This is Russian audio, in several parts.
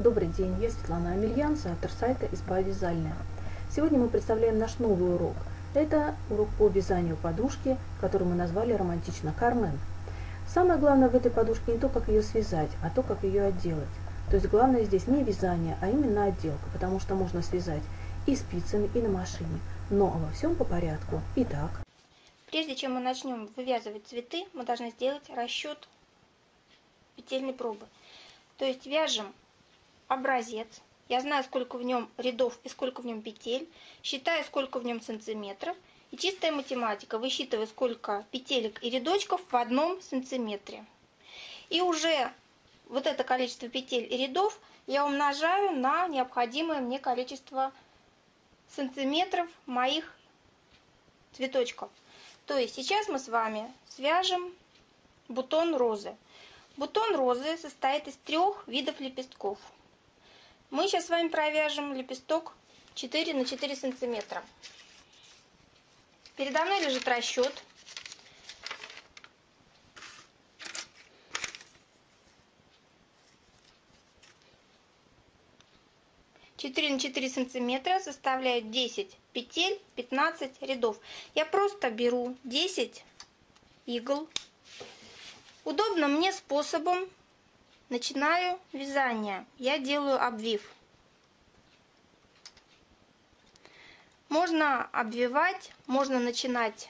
Добрый день, я Светлана Амельянс, автор сайта «Изба вязальная». Сегодня мы представляем наш новый урок. Это урок по вязанию подушки, который мы назвали романтично «Кармен». Самое главное в этой подушке не то, как ее связать, а то, как ее отделать. То есть главное здесь не вязание, а именно отделка, потому что можно связать и спицами, и на машине. Но обо всем по порядку. Итак. Прежде чем мы начнем вывязывать цветы, мы должны сделать расчет петельной пробы. То есть вяжем образец. Я знаю, сколько в нем рядов и сколько в нем петель. Считаю, сколько в нем сантиметров. И чистая математика. Высчитываю, сколько петелек и рядочков в одном сантиметре. И уже вот это количество петель и рядов я умножаю на необходимое мне количество сантиметров моих цветочков. То есть сейчас мы с вами свяжем бутон розы. Бутон розы состоит из трех видов лепестков. Мы сейчас с вами провяжем лепесток 4 на 4 сантиметра. Передо мной лежит расчет. Четыре на четыре сантиметра составляют 10 петель, 15 рядов. Я просто беру 10 игл. Удобным мне способом Начинаю вязание. Я делаю обвив. Можно обвивать, можно начинать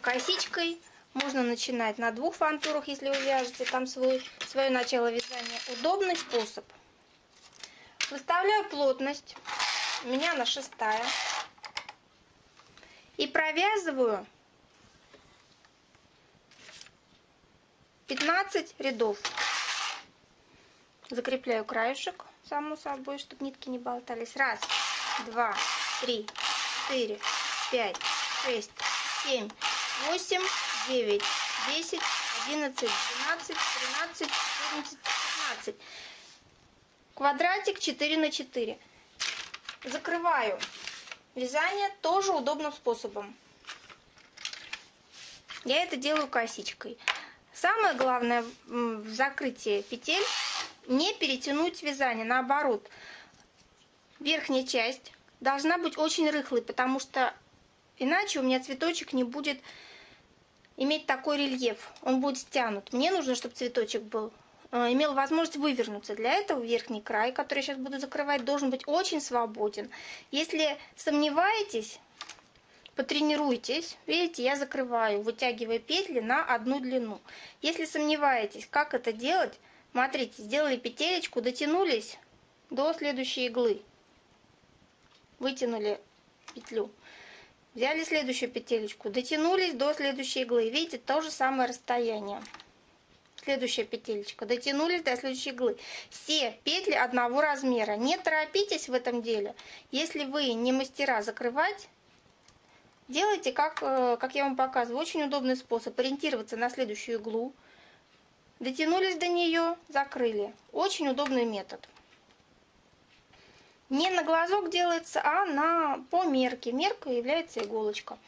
косичкой, можно начинать на двух фантурах, если вы вяжете там свой, свое начало вязания. Удобный способ. Выставляю плотность, у меня на шестая. И провязываю 15 рядов. Закрепляю краешек, само собой, чтобы нитки не болтались. Раз, два, три, четыре, пять, шесть, семь, восемь, девять, десять, одиннадцать, двенадцать, тринадцать, четырнадцать, пятнадцать. Квадратик 4 на 4. Закрываю вязание тоже удобным способом. Я это делаю косичкой. Самое главное в закрытии петель не перетянуть вязание, наоборот. Верхняя часть должна быть очень рыхлой, потому что иначе у меня цветочек не будет иметь такой рельеф, он будет стянут. Мне нужно, чтобы цветочек был э, имел возможность вывернуться. Для этого верхний край, который я сейчас буду закрывать, должен быть очень свободен. Если сомневаетесь, потренируйтесь. Видите, я закрываю, вытягивая петли на одну длину. Если сомневаетесь, как это делать, Смотрите, сделали петелечку, дотянулись до следующей иглы. Вытянули петлю. Взяли следующую петелечку, дотянулись до следующей иглы. Видите, то же самое расстояние. Следующая петелечка. Дотянулись до следующей иглы. Все петли одного размера. Не торопитесь в этом деле. Если вы не мастера закрывать, делайте, как, э, как я вам показываю. Очень удобный способ ориентироваться на следующую иглу. Дотянулись до нее, закрыли. Очень удобный метод. Не на глазок делается, а на по мерке. Мерка является иголочка.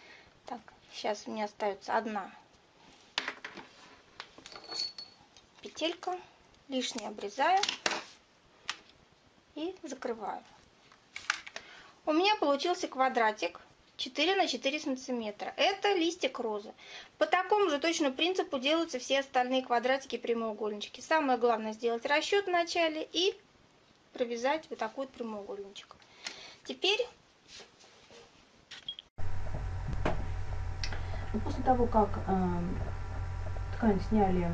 Так, сейчас у меня остается одна петелька. Лишнее обрезаю и закрываю. У меня получился квадратик 4 на 4 сантиметра. Это листик розы. По такому же точному принципу делаются все остальные квадратики и прямоугольнички. Самое главное сделать расчет в начале и провязать вот такой вот прямоугольничек. Теперь... После того, как э, ткань сняли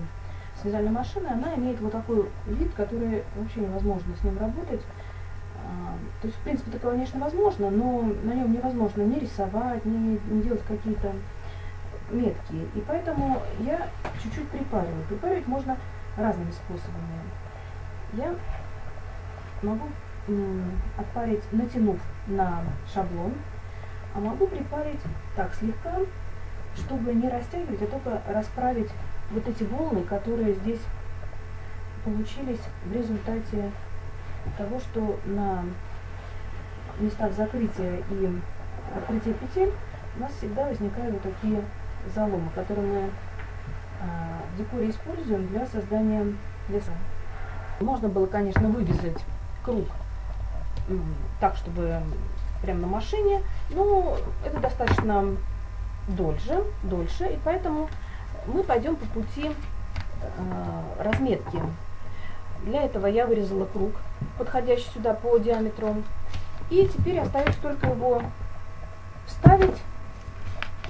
с вязальной машины, она имеет вот такой вид, который вообще невозможно с ним работать. То есть, в принципе, это, конечно, возможно, но на нем невозможно не рисовать, не, не делать какие-то метки. И поэтому я чуть-чуть припариваю. Припаривать можно разными способами. Я могу отпарить, натянув на шаблон, а могу припарить так слегка, чтобы не растягивать, а только расправить вот эти волны, которые здесь получились в результате того, что на местах закрытия и открытия петель у нас всегда возникают вот такие заломы, которые мы а, в декоре используем для создания леса. Можно было, конечно, вывязать круг так, чтобы прямо на машине, но это достаточно дольше, дольше, и поэтому мы пойдем по пути э, разметки. Для этого я вырезала круг, подходящий сюда по диаметру, и теперь остается только его вставить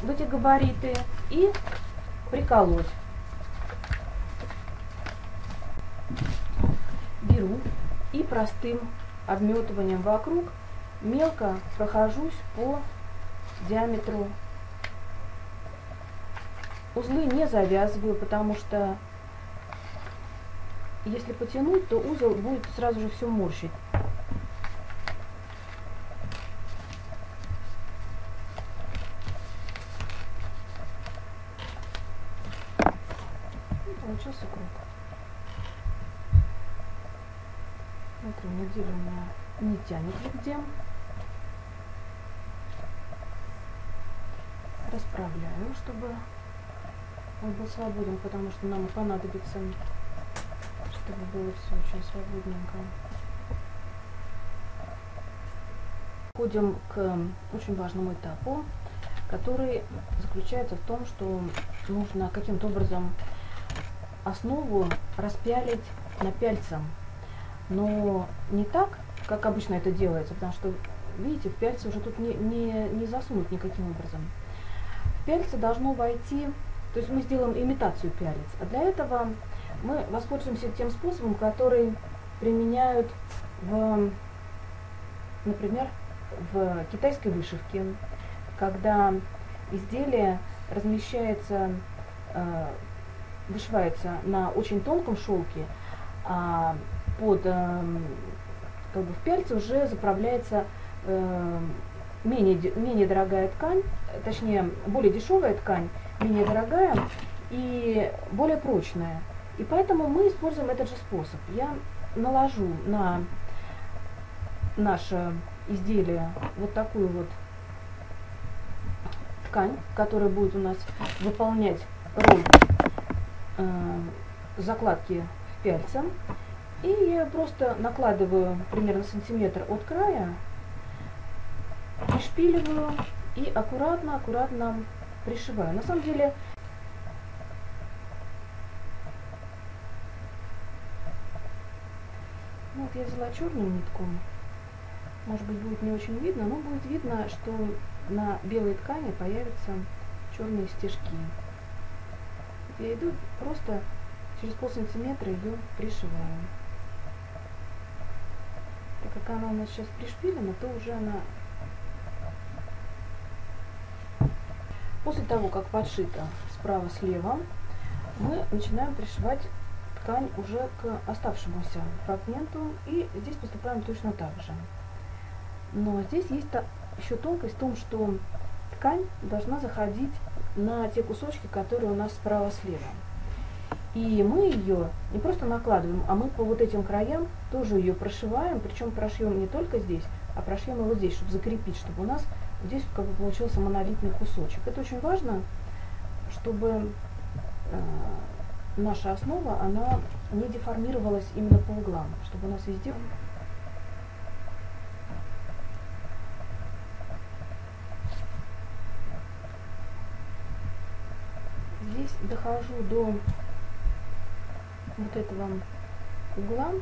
в эти габариты и приколоть. Беру и простым обметыванием вокруг мелко прохожусь по диаметру. Узлы не завязываю, потому что если потянуть, то узел будет сразу же все морщить. И получился круг. Смотрим, неделю у меня не тянет нигде. Расправляю, чтобы он был свободен, потому что нам понадобится, чтобы было все очень свободненько. Ходим к очень важному этапу, который заключается в том, что нужно каким-то образом основу распялить на пяльцем. Но не так, как обычно это делается, потому что, видите, в пяльце уже тут не, не, не засунуть никаким образом. В пяльце должно войти, то есть мы сделаем имитацию пялец, а для этого мы воспользуемся тем способом, который применяют в, например, в китайской вышивке, когда изделие размещается, э, вышивается на очень тонком шелке, а под э, как бы в пяльце уже заправляется э, менее, менее дорогая ткань, точнее, более дешевая ткань, менее дорогая и более прочная. И поэтому мы используем этот же способ. Я наложу на наше изделие вот такую вот ткань, которая будет у нас выполнять роль э, закладки в пяльце. И я просто накладываю примерно сантиметр от края, пришпиливаю и аккуратно-аккуратно пришиваю. На самом деле ну, вот я взяла черную нитку. Может быть будет не очень видно, но будет видно, что на белой ткани появятся черные стежки. Я иду просто через пол сантиметра ее пришиваю так как она у нас сейчас пришпилена, то уже она... После того, как подшита справа-слева, мы начинаем пришивать ткань уже к оставшемуся фрагменту, и здесь поступаем точно так же. Но здесь есть еще тонкость в том, что ткань должна заходить на те кусочки, которые у нас справа-слева. И мы ее не просто накладываем, а мы по вот этим краям тоже ее прошиваем, причем прошьем не только здесь, а прошьем его здесь, чтобы закрепить, чтобы у нас здесь как бы получился монолитный кусочек. Это очень важно, чтобы э, наша основа, она не деформировалась именно по углам, чтобы у нас везде здесь дохожу до вот этого угла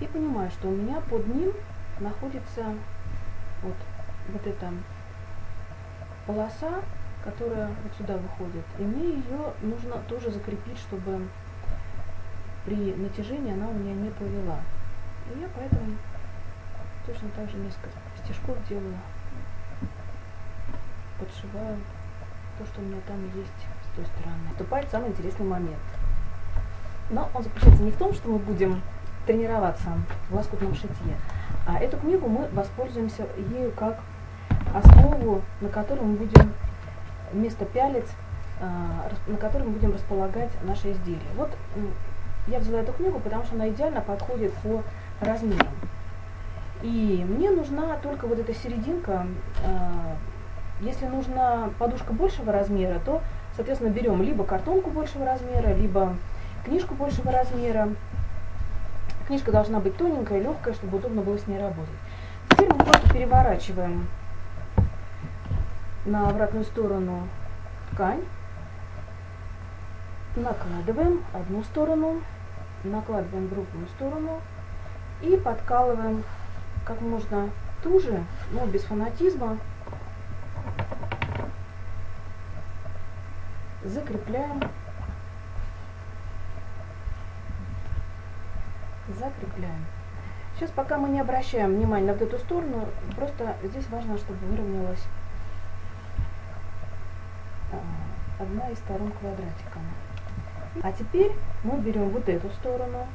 и понимаю, что у меня под ним находится вот, вот эта полоса, которая вот сюда выходит. И мне ее нужно тоже закрепить, чтобы при натяжении она у меня не повела. И я поэтому точно так же несколько стежков делаю, подшиваю то, что у меня там есть с той стороны. Наступает самый интересный момент – но он заключается не в том, что мы будем тренироваться в лоскутном шитье, а эту книгу мы воспользуемся ею как основу, на которой мы будем вместо пялец, а, на которой мы будем располагать наши изделия. Вот я взяла эту книгу, потому что она идеально подходит по размерам. И мне нужна только вот эта серединка. А, если нужна подушка большего размера, то, соответственно, берем либо картонку большего размера, либо книжку большего размера, книжка должна быть тоненькая, легкая, чтобы удобно было с ней работать. Теперь мы просто переворачиваем на обратную сторону ткань, накладываем одну сторону, накладываем другую сторону и подкалываем как можно туже, но без фанатизма. Закрепляем. Закрепляем. Сейчас пока мы не обращаем внимания на вот эту сторону, просто здесь важно, чтобы выровнялась а, одна из сторон квадратика. А теперь мы берем вот эту сторону,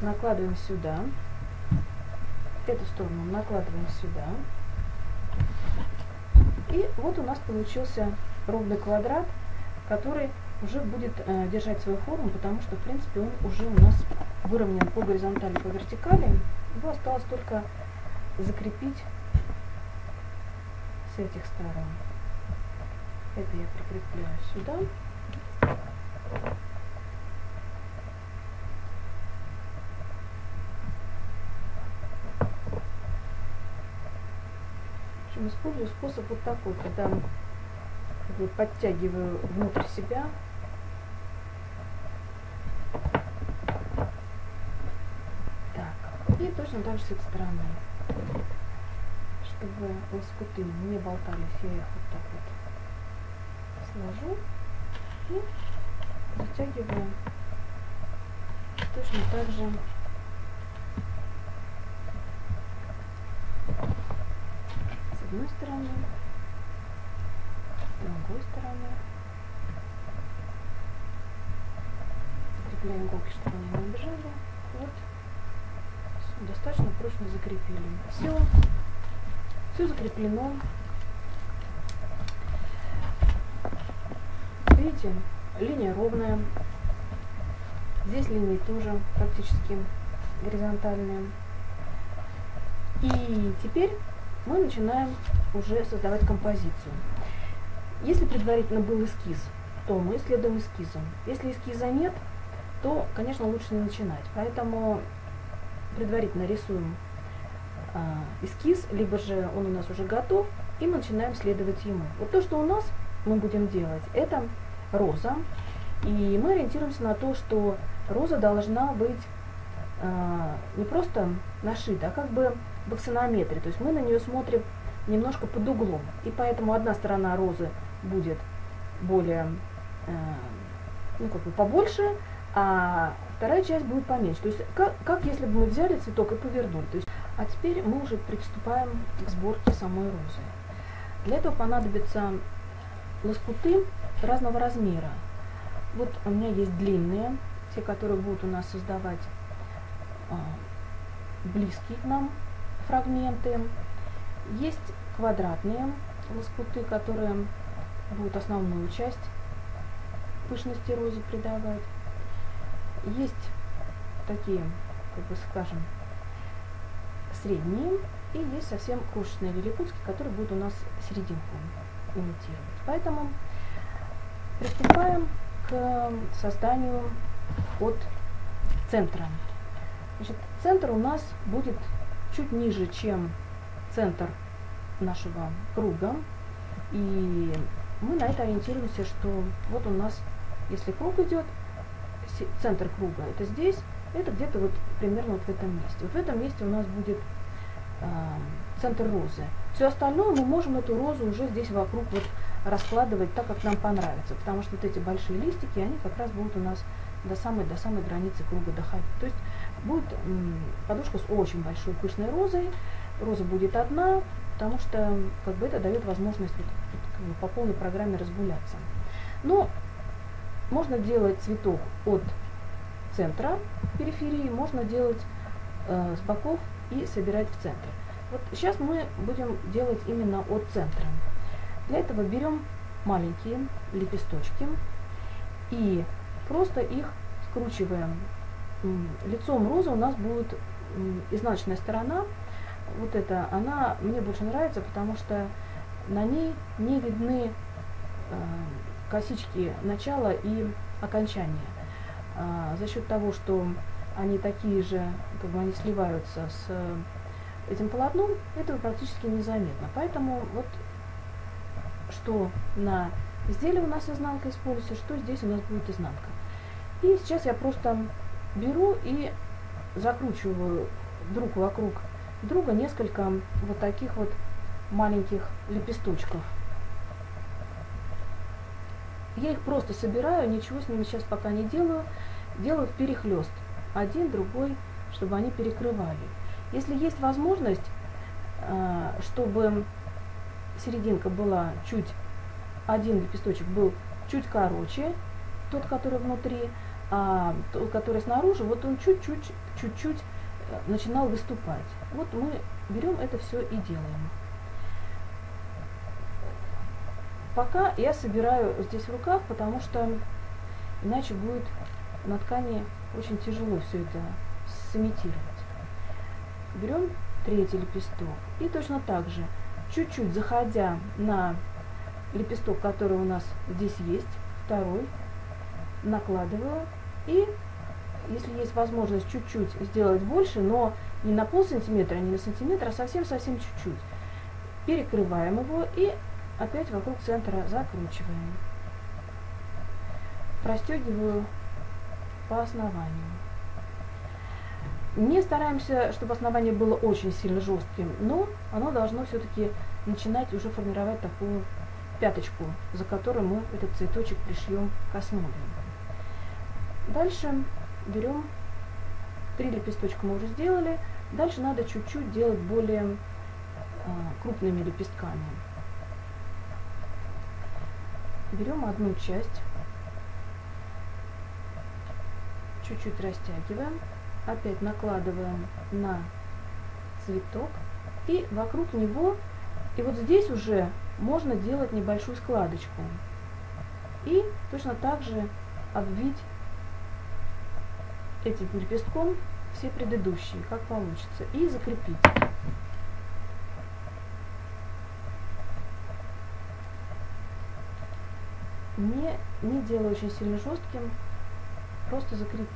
накладываем сюда, эту сторону накладываем сюда. И вот у нас получился ровный квадрат, который уже будет э, держать свою форму, потому что, в принципе, он уже у нас выровнен по горизонтали, по вертикали. Его осталось только закрепить с этих сторон. Это я прикрепляю сюда. общем, использую способ вот такой, когда бы подтягиваю внутрь себя. Так, и точно так же с этой стороны. Чтобы лоскуты не болтались, я их вот так вот сложу и затягиваю точно так же одной стороны, с другой стороны. Закрепляем иголки, чтобы они не убежали. Вот. Достаточно прочно закрепили. Все. Все закреплено. Видите, линия ровная. Здесь линии тоже практически горизонтальные. И теперь мы начинаем уже создавать композицию. Если предварительно был эскиз, то мы следуем эскизу. Если эскиза нет, то, конечно, лучше не начинать. Поэтому предварительно рисуем э, эскиз, либо же он у нас уже готов, и мы начинаем следовать ему. Вот то, что у нас мы будем делать, это роза. И мы ориентируемся на то, что роза должна быть э, не просто нашита, а как бы в аксонометре. То есть мы на нее смотрим немножко под углом. И поэтому одна сторона розы будет более, э, ну как бы побольше, а вторая часть будет поменьше. То есть как, как если бы мы взяли цветок и повернули. То есть, а теперь мы уже приступаем к сборке самой розы. Для этого понадобятся лоскуты разного размера. Вот у меня есть длинные, те, которые будут у нас создавать э, близкие к нам фрагменты. Есть квадратные лоскуты, которые будут основную часть пышности розы придавать. Есть такие, как бы скажем, средние, и есть совсем крошечные лилипутки, которые будут у нас серединку имитировать. Поэтому приступаем к созданию от центра. Значит, центр у нас будет чуть ниже, чем центр нашего круга. И мы на это ориентируемся, что вот у нас, если круг идет, центр круга это здесь, это где-то вот примерно вот в этом месте. Вот в этом месте у нас будет э, центр розы. Все остальное мы можем эту розу уже здесь вокруг вот раскладывать так, как нам понравится, потому что вот эти большие листики, они как раз будут у нас до самой, до самой границы круга доходить. То есть будет подушка с очень большой пышной розой. Роза будет одна, потому что как бы это дает возможность вот, бы, по полной программе разгуляться. Но можно делать цветок от центра периферии, можно делать э, с боков и собирать в центр. Вот сейчас мы будем делать именно от центра. Для этого берем маленькие лепесточки и просто их скручиваем лицом розы у нас будет изнаночная сторона. Вот эта, она мне больше нравится, потому что на ней не видны э, косички начала и окончания. А, за счет того, что они такие же, как бы они сливаются с этим полотном, этого практически незаметно. Поэтому вот что на изделии у нас изнанка используется, что здесь у нас будет изнанка. И сейчас я просто беру и закручиваю друг вокруг друга несколько вот таких вот маленьких лепесточков. Я их просто собираю, ничего с ними сейчас пока не делаю. Делаю в перехлест. Один, другой, чтобы они перекрывали. Если есть возможность, э, чтобы серединка была чуть, один лепесточек был чуть короче, тот, который внутри, а тот, который снаружи, вот он чуть-чуть, чуть-чуть э, начинал выступать. Вот мы берем это все и делаем. Пока я собираю здесь в руках, потому что иначе будет на ткани очень тяжело все это сымитировать. Берем третий лепесток и точно так же, чуть-чуть заходя на лепесток, который у нас здесь есть, второй, накладываю и если есть возможность чуть-чуть сделать больше, но не на пол сантиметра, не на сантиметр, а совсем-совсем чуть-чуть, перекрываем его и опять вокруг центра закручиваем. Простегиваю по основанию. Не стараемся, чтобы основание было очень сильно жестким, но оно должно все-таки начинать уже формировать такую пяточку, за которой мы этот цветочек пришьем к основе. Дальше берем три лепесточка мы уже сделали. Дальше надо чуть-чуть делать более э, крупными лепестками берем одну часть, чуть-чуть растягиваем, опять накладываем на цветок и вокруг него, и вот здесь уже можно делать небольшую складочку. И точно так же обвить этим лепестком все предыдущие, как получится, и закрепить. не, не делая очень сильно жестким, просто закрепить.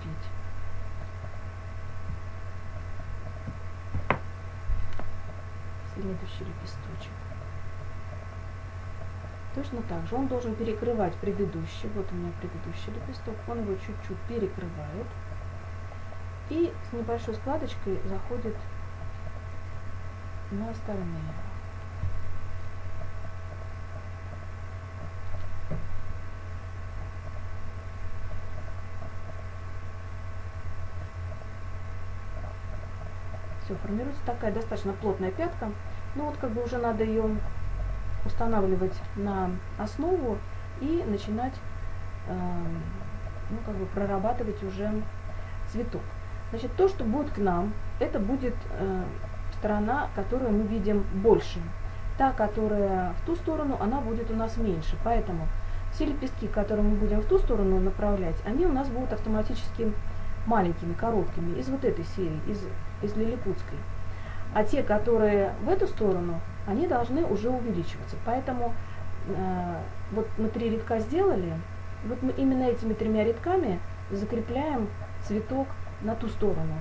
Следующий лепесточек. Точно так же он должен перекрывать предыдущий. Вот у меня предыдущий лепесток. Он его чуть-чуть перекрывает. И с небольшой складочкой заходит на остальные. все, формируется такая достаточно плотная пятка. Ну вот как бы уже надо ее устанавливать на основу и начинать э, ну, как бы прорабатывать уже цветок. Значит, то, что будет к нам, это будет э, сторона, которую мы видим больше. Та, которая в ту сторону, она будет у нас меньше. Поэтому все лепестки, которые мы будем в ту сторону направлять, они у нас будут автоматически маленькими, короткими, из вот этой серии, из из лилипутской. А те, которые в эту сторону, они должны уже увеличиваться. Поэтому э, вот мы три рядка сделали, вот мы именно этими тремя рядками закрепляем цветок на ту сторону.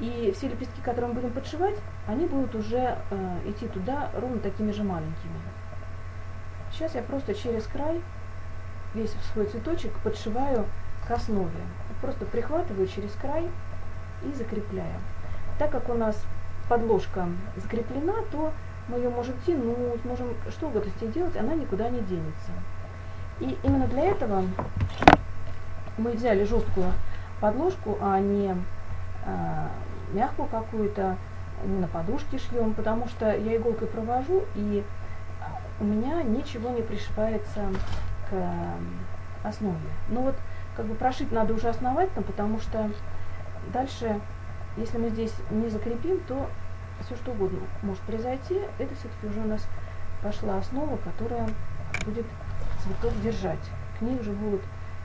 И все лепестки, которые мы будем подшивать, они будут уже э, идти туда ровно такими же маленькими. Сейчас я просто через край весь свой цветочек подшиваю к основе. Просто прихватываю через край и закрепляю. Так как у нас подложка закреплена, то мы ее можем тянуть, можем что угодно с ней делать, она никуда не денется. И именно для этого мы взяли жесткую подложку, а не а, мягкую какую-то, на подушке шьем, потому что я иголкой провожу, и у меня ничего не пришивается к основе. Но вот как бы прошить надо уже основательно, потому что дальше если мы здесь не закрепим, то все что угодно может произойти. Это все-таки уже у нас пошла основа, которая будет цветок держать. К ней уже будут,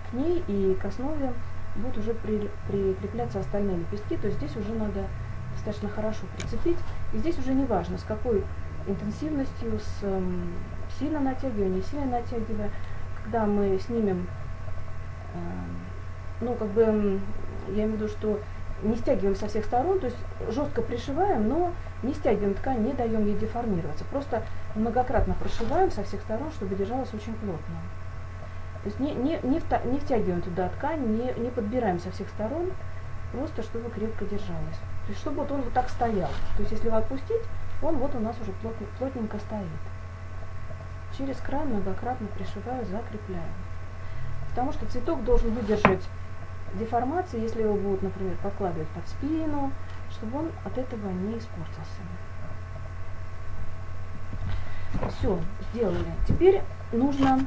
к ней и к основе будут уже при, прикрепляться остальные лепестки. То есть здесь уже надо достаточно хорошо прицепить. И здесь уже не важно, с какой интенсивностью, с эм, сильно натягивая, не сильно натягивая. Когда мы снимем, э, ну как бы, я имею в виду, что не стягиваем со всех сторон, то есть жестко пришиваем, но не стягиваем ткань, не даем ей деформироваться. Просто многократно прошиваем со всех сторон, чтобы держалась очень плотно. То есть не, не, не, вта, не втягиваем туда ткань, не, не подбираем со всех сторон, просто чтобы крепко держалась. То есть чтобы вот он вот так стоял. То есть если его отпустить, он вот у нас уже плотно, плотненько стоит. Через край многократно пришиваю, закрепляю. Потому что цветок должен выдержать деформации, если его будут, например, подкладывать под спину, чтобы он от этого не испортился. Все, сделали. Теперь нужно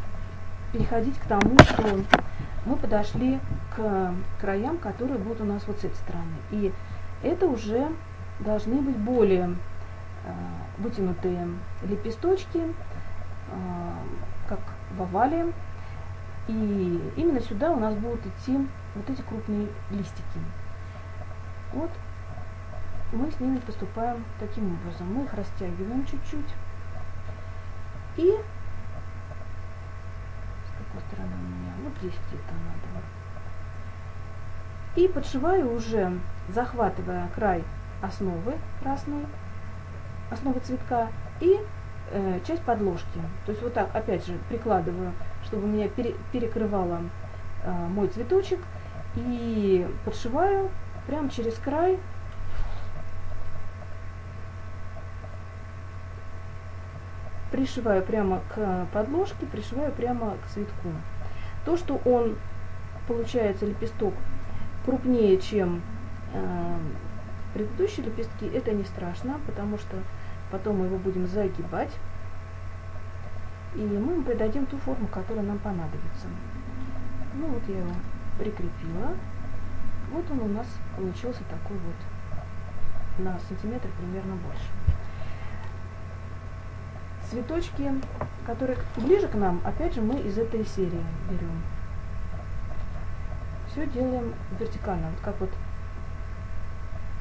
переходить к тому, что мы подошли к краям, которые будут у нас вот с этой стороны. И это уже должны быть более э, вытянутые лепесточки, э, как в овале. И именно сюда у нас будут идти вот эти крупные листики. Вот мы с ними поступаем таким образом. Мы их растягиваем чуть-чуть. И с какой стороны у меня? Вот здесь где-то надо. И подшиваю уже, захватывая край основы красной, основы цветка и э, часть подложки. То есть вот так, опять же, прикладываю, чтобы у меня пере, перекрывало э, мой цветочек и подшиваю прямо через край пришиваю прямо к подложке, пришиваю прямо к цветку. То, что он получается лепесток крупнее, чем э, предыдущие лепестки, это не страшно, потому что потом мы его будем загибать, и мы ему придадим ту форму, которая нам понадобится. Ну вот я его прикрепила. Вот он у нас получился такой вот на сантиметр примерно больше. Цветочки, которые ближе к нам, опять же, мы из этой серии берем. Все делаем вертикально. Вот как вот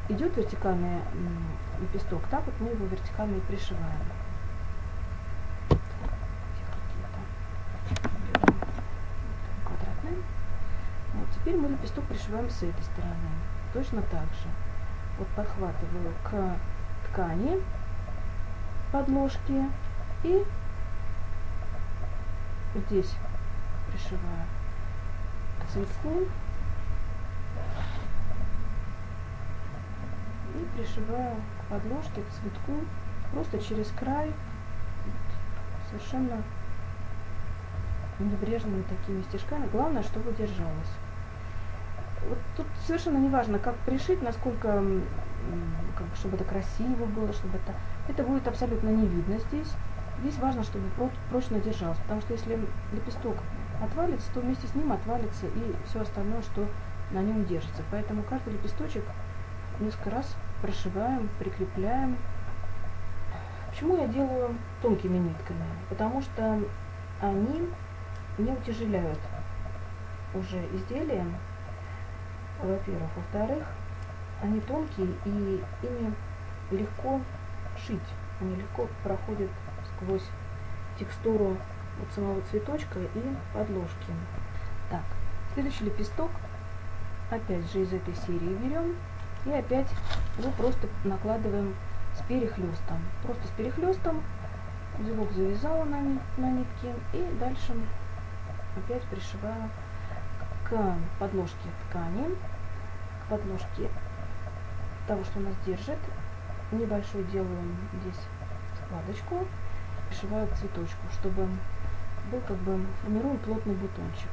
идет вертикальный лепесток, так вот мы его вертикально и пришиваем. Теперь мы лепесток пришиваем с этой стороны. Точно так же. Вот подхватываю к ткани подложки и здесь пришиваю к цветку и пришиваю к подложке, к цветку просто через край совершенно небрежными такими стежками. Главное, чтобы держалось вот тут совершенно не важно, как пришить, насколько, как, чтобы это красиво было, чтобы это... Это будет абсолютно не видно здесь. Здесь важно, чтобы прочно держалось, потому что если лепесток отвалится, то вместе с ним отвалится и все остальное, что на нем держится. Поэтому каждый лепесточек несколько раз прошиваем, прикрепляем. Почему я делаю тонкими нитками? Потому что они не утяжеляют уже изделие, во-первых. Во-вторых, они тонкие и ими легко шить. Они легко проходят сквозь текстуру вот самого цветочка и подложки. Так, следующий лепесток опять же из этой серии берем и опять его просто накладываем с перехлестом. Просто с перехлестом узелок завязала на, на нитке и дальше опять пришиваю к подложке ткани, к подложке того, что у нас держит. Небольшой делаем здесь складочку, пришиваю цветочку, чтобы был как бы формируем плотный бутончик.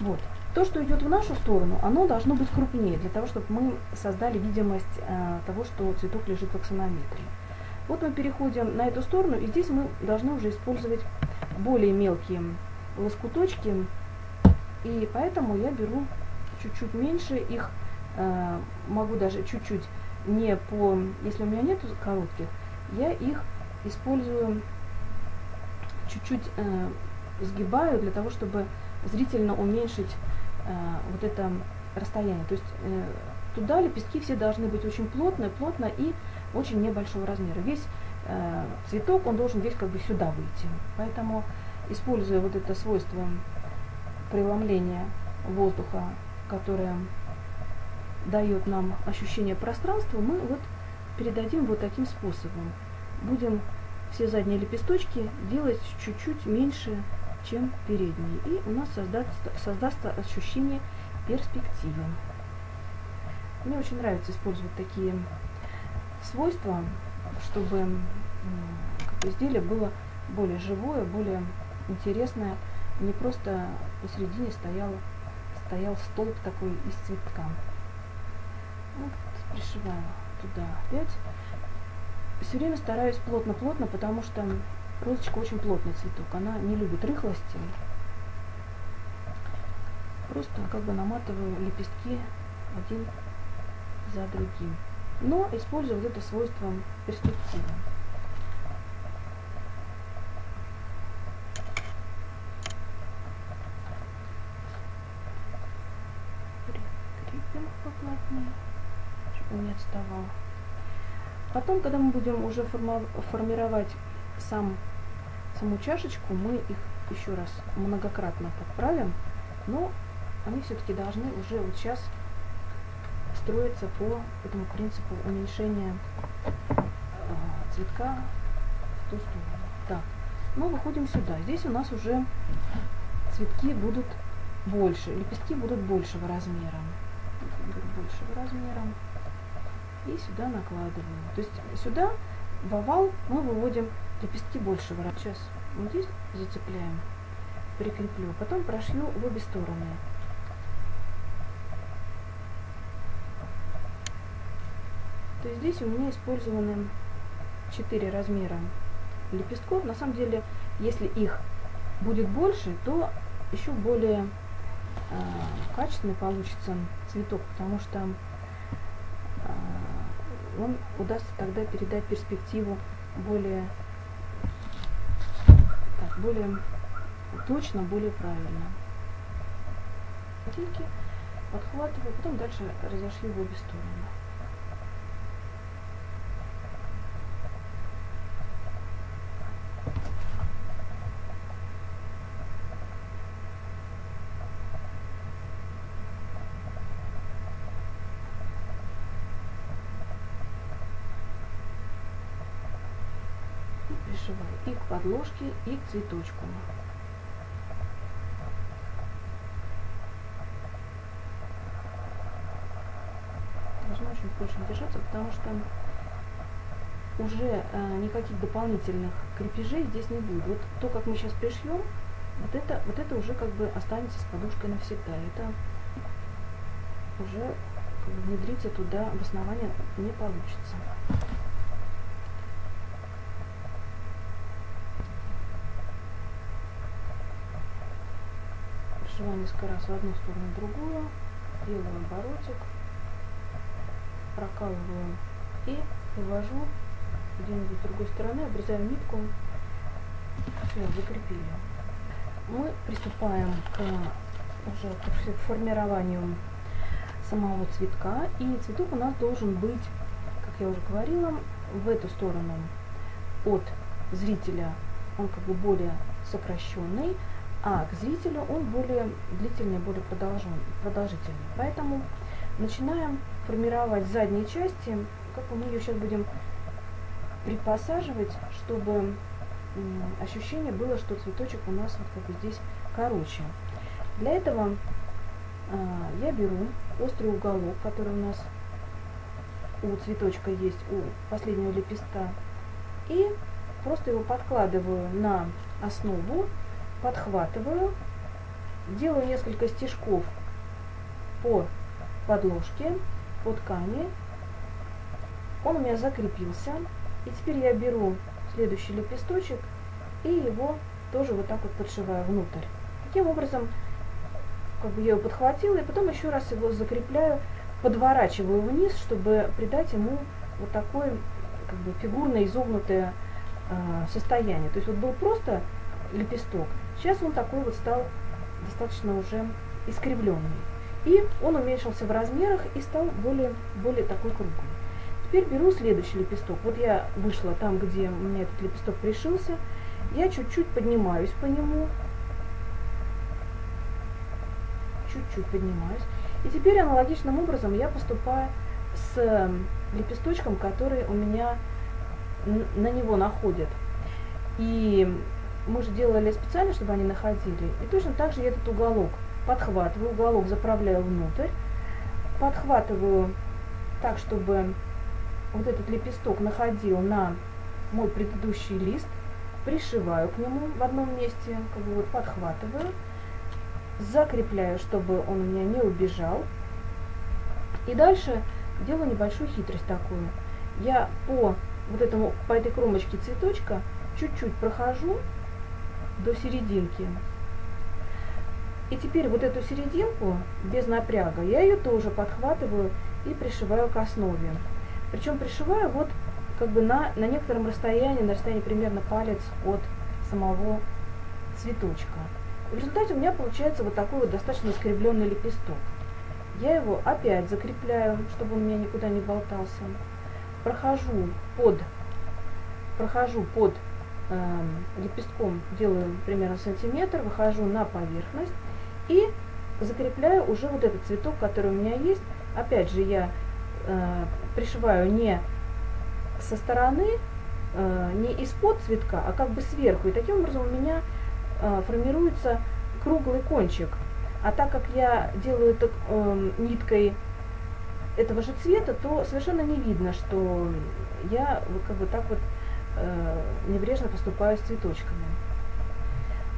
Вот. То, что идет в нашу сторону, оно должно быть крупнее, для того, чтобы мы создали видимость э, того, что цветок лежит в аксонометрии. Вот мы переходим на эту сторону, и здесь мы должны уже использовать более мелкие лоскуточки, и поэтому я беру чуть-чуть меньше их, э, могу даже чуть-чуть не по, если у меня нет коротких, я их использую чуть-чуть э, сгибаю для того, чтобы зрительно уменьшить вот это расстояние. То есть э, туда лепестки все должны быть очень плотные, плотно и очень небольшого размера. Весь э, цветок, он должен весь как бы сюда выйти. Поэтому, используя вот это свойство преломление воздуха, которое дает нам ощущение пространства, мы вот передадим вот таким способом. Будем все задние лепесточки делать чуть-чуть меньше, чем передние. И у нас создастся, создастся ощущение перспективы. Мне очень нравится использовать такие свойства, чтобы изделие было более живое, более интересное. Не просто посередине стоял, стоял столб такой из цветка. Вот, пришиваю туда опять. Все время стараюсь плотно-плотно, потому что розочка очень плотный цветок. Она не любит рыхлости. Просто как бы наматываю лепестки один за другим. Но использую вот это свойство перспективы. Прикрепим поплотнее, чтобы не отставал. Потом, когда мы будем уже формировать сам, саму чашечку, мы их еще раз многократно подправим, но они все-таки должны уже вот сейчас строиться по этому принципу уменьшения э, цветка в ту сторону. Так, ну выходим сюда. Здесь у нас уже цветки будут больше, лепестки будут большего размера. Большего размера. И сюда накладываем. То есть сюда в овал мы выводим лепестки большего размера. Сейчас вот здесь зацепляем, прикреплю, потом прошью в обе стороны. То есть здесь у меня использованы 4 размера лепестков. На самом деле, если их будет больше, то еще более э, качественный получится цветок, потому что э, он удастся тогда передать перспективу более, более точно, более правильно. Подхватываю, потом дальше разошли в обе стороны. Пришиваю и к цветочку. Должна очень прочно держаться, потому что уже э, никаких дополнительных крепежей здесь не будет. Вот то, как мы сейчас пришьем, вот это, вот это уже как бы останется с подушкой навсегда. Это уже как бы, внедриться туда в основание не получится. Пришиваю несколько раз в одну сторону, в другую, делаю оборотик, прокалываю и вывожу где-нибудь с другой стороны, обрезаю нитку, все, закрепили. Мы приступаем к уже к формированию самого цветка, и цветок у нас должен быть, как я уже говорила, в эту сторону от зрителя, он как бы более сокращенный, а к зрителю он более длительный, более продолжительный. Поэтому начинаем формировать задние части, как мы ее сейчас будем припосаживать, чтобы ощущение было, что цветочек у нас вот как бы здесь короче. Для этого а, я беру острый уголок, который у нас у цветочка есть, у последнего лепестка, и просто его подкладываю на основу, подхватываю, делаю несколько стежков по подложке, по ткани. Он у меня закрепился. И теперь я беру следующий лепесточек и его тоже вот так вот подшиваю внутрь. Таким образом, как бы я его подхватила, и потом еще раз его закрепляю, подворачиваю вниз, чтобы придать ему вот такое как бы фигурное изогнутое э, состояние. То есть вот был просто лепесток, сейчас он такой вот стал достаточно уже искривленный. И он уменьшился в размерах и стал более, более такой круглый. Теперь беру следующий лепесток. Вот я вышла там, где у меня этот лепесток пришился. Я чуть-чуть поднимаюсь по нему. чуть-чуть поднимаюсь. И теперь аналогичным образом я поступаю с эм, лепесточком, который у меня на него находит. И мы же делали специально, чтобы они находили. И точно так же я этот уголок подхватываю, уголок заправляю внутрь, подхватываю так, чтобы вот этот лепесток находил на мой предыдущий лист, пришиваю к нему в одном месте, как бы вот подхватываю, закрепляю, чтобы он у меня не убежал. И дальше делаю небольшую хитрость такую. Я по вот этому, по этой кромочке цветочка чуть-чуть прохожу до серединки. И теперь вот эту серединку без напряга я ее тоже подхватываю и пришиваю к основе. Причем пришиваю вот как бы на, на некотором расстоянии, на расстоянии примерно палец от самого цветочка. В результате у меня получается вот такой вот достаточно искривленный лепесток. Я его опять закрепляю, чтобы он у меня никуда не болтался. Прохожу под, прохожу под лепестком, делаю примерно сантиметр, выхожу на поверхность и закрепляю уже вот этот цветок, который у меня есть. Опять же, я э, пришиваю не со стороны, э, не из-под цветка, а как бы сверху. И таким образом у меня э, формируется круглый кончик. А так как я делаю это э, ниткой этого же цвета, то совершенно не видно, что я как бы так вот э, небрежно поступаю с цветочками.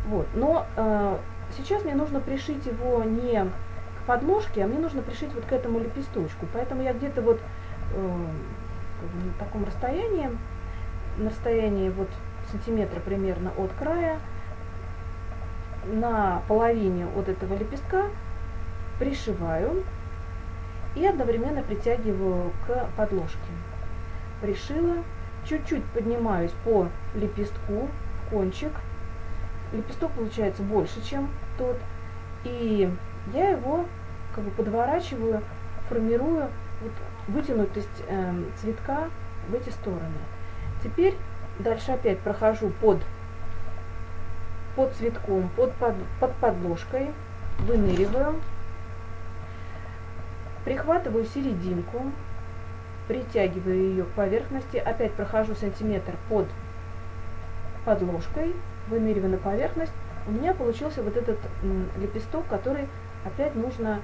Вот. Но э, сейчас мне нужно пришить его не к подложке, а мне нужно пришить вот к этому лепесточку. Поэтому я где-то вот э, на таком расстоянии, на расстоянии вот сантиметра примерно от края, на половине от этого лепестка пришиваю и одновременно притягиваю к подложке. Пришила, чуть-чуть поднимаюсь по лепестку, кончик. Лепесток получается больше, чем тот. И я его как бы подворачиваю, формирую вот вытянутость э, цветка в эти стороны. Теперь дальше опять прохожу под, под цветком, под, под, под подложкой, выныриваю, прихватываю серединку, притягиваю ее к поверхности, опять прохожу сантиметр под подложкой, выныриваю на поверхность. У меня получился вот этот лепесток, который опять нужно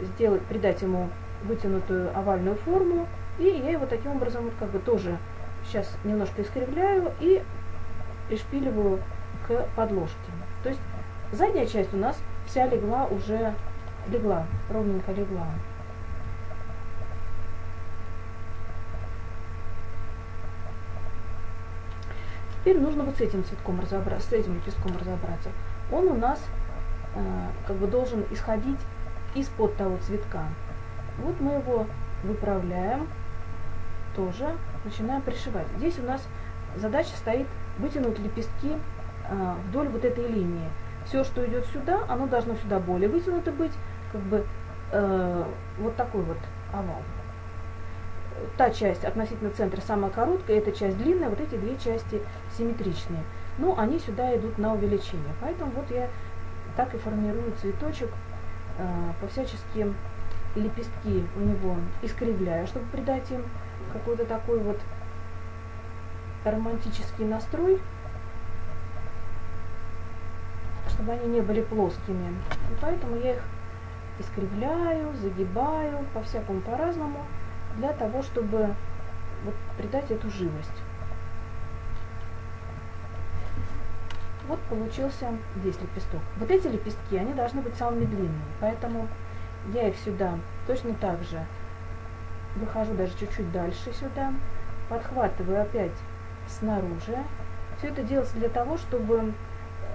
сделать, придать ему вытянутую овальную форму, и я его таким образом вот как бы тоже сейчас немножко искривляю и пришпиливаю к подложке. То есть задняя часть у нас вся легла уже, легла, ровненько легла. Теперь нужно вот с этим цветком разобраться, с этим лепестком разобраться. Он у нас э, как бы должен исходить из-под того цветка. Вот мы его выправляем, тоже начинаем пришивать. Здесь у нас задача стоит вытянуть лепестки э, вдоль вот этой линии. Все, что идет сюда, оно должно сюда более вытянуто быть, как бы э, вот такой вот овал. Та часть относительно центра самая короткая, эта часть длинная, вот эти две части симметричные. Но они сюда идут на увеличение. Поэтому вот я так и формирую цветочек э, по всяческим лепестки у него искривляю, чтобы придать им какой-то такой вот романтический настрой, чтобы они не были плоскими. И поэтому я их искривляю, загибаю, по-всякому по-разному, для того, чтобы вот придать эту живость. Вот получился здесь лепесток. Вот эти лепестки, они должны быть самыми длинными, поэтому я их сюда точно так же выхожу даже чуть-чуть дальше сюда, подхватываю опять снаружи. Все это делается для того, чтобы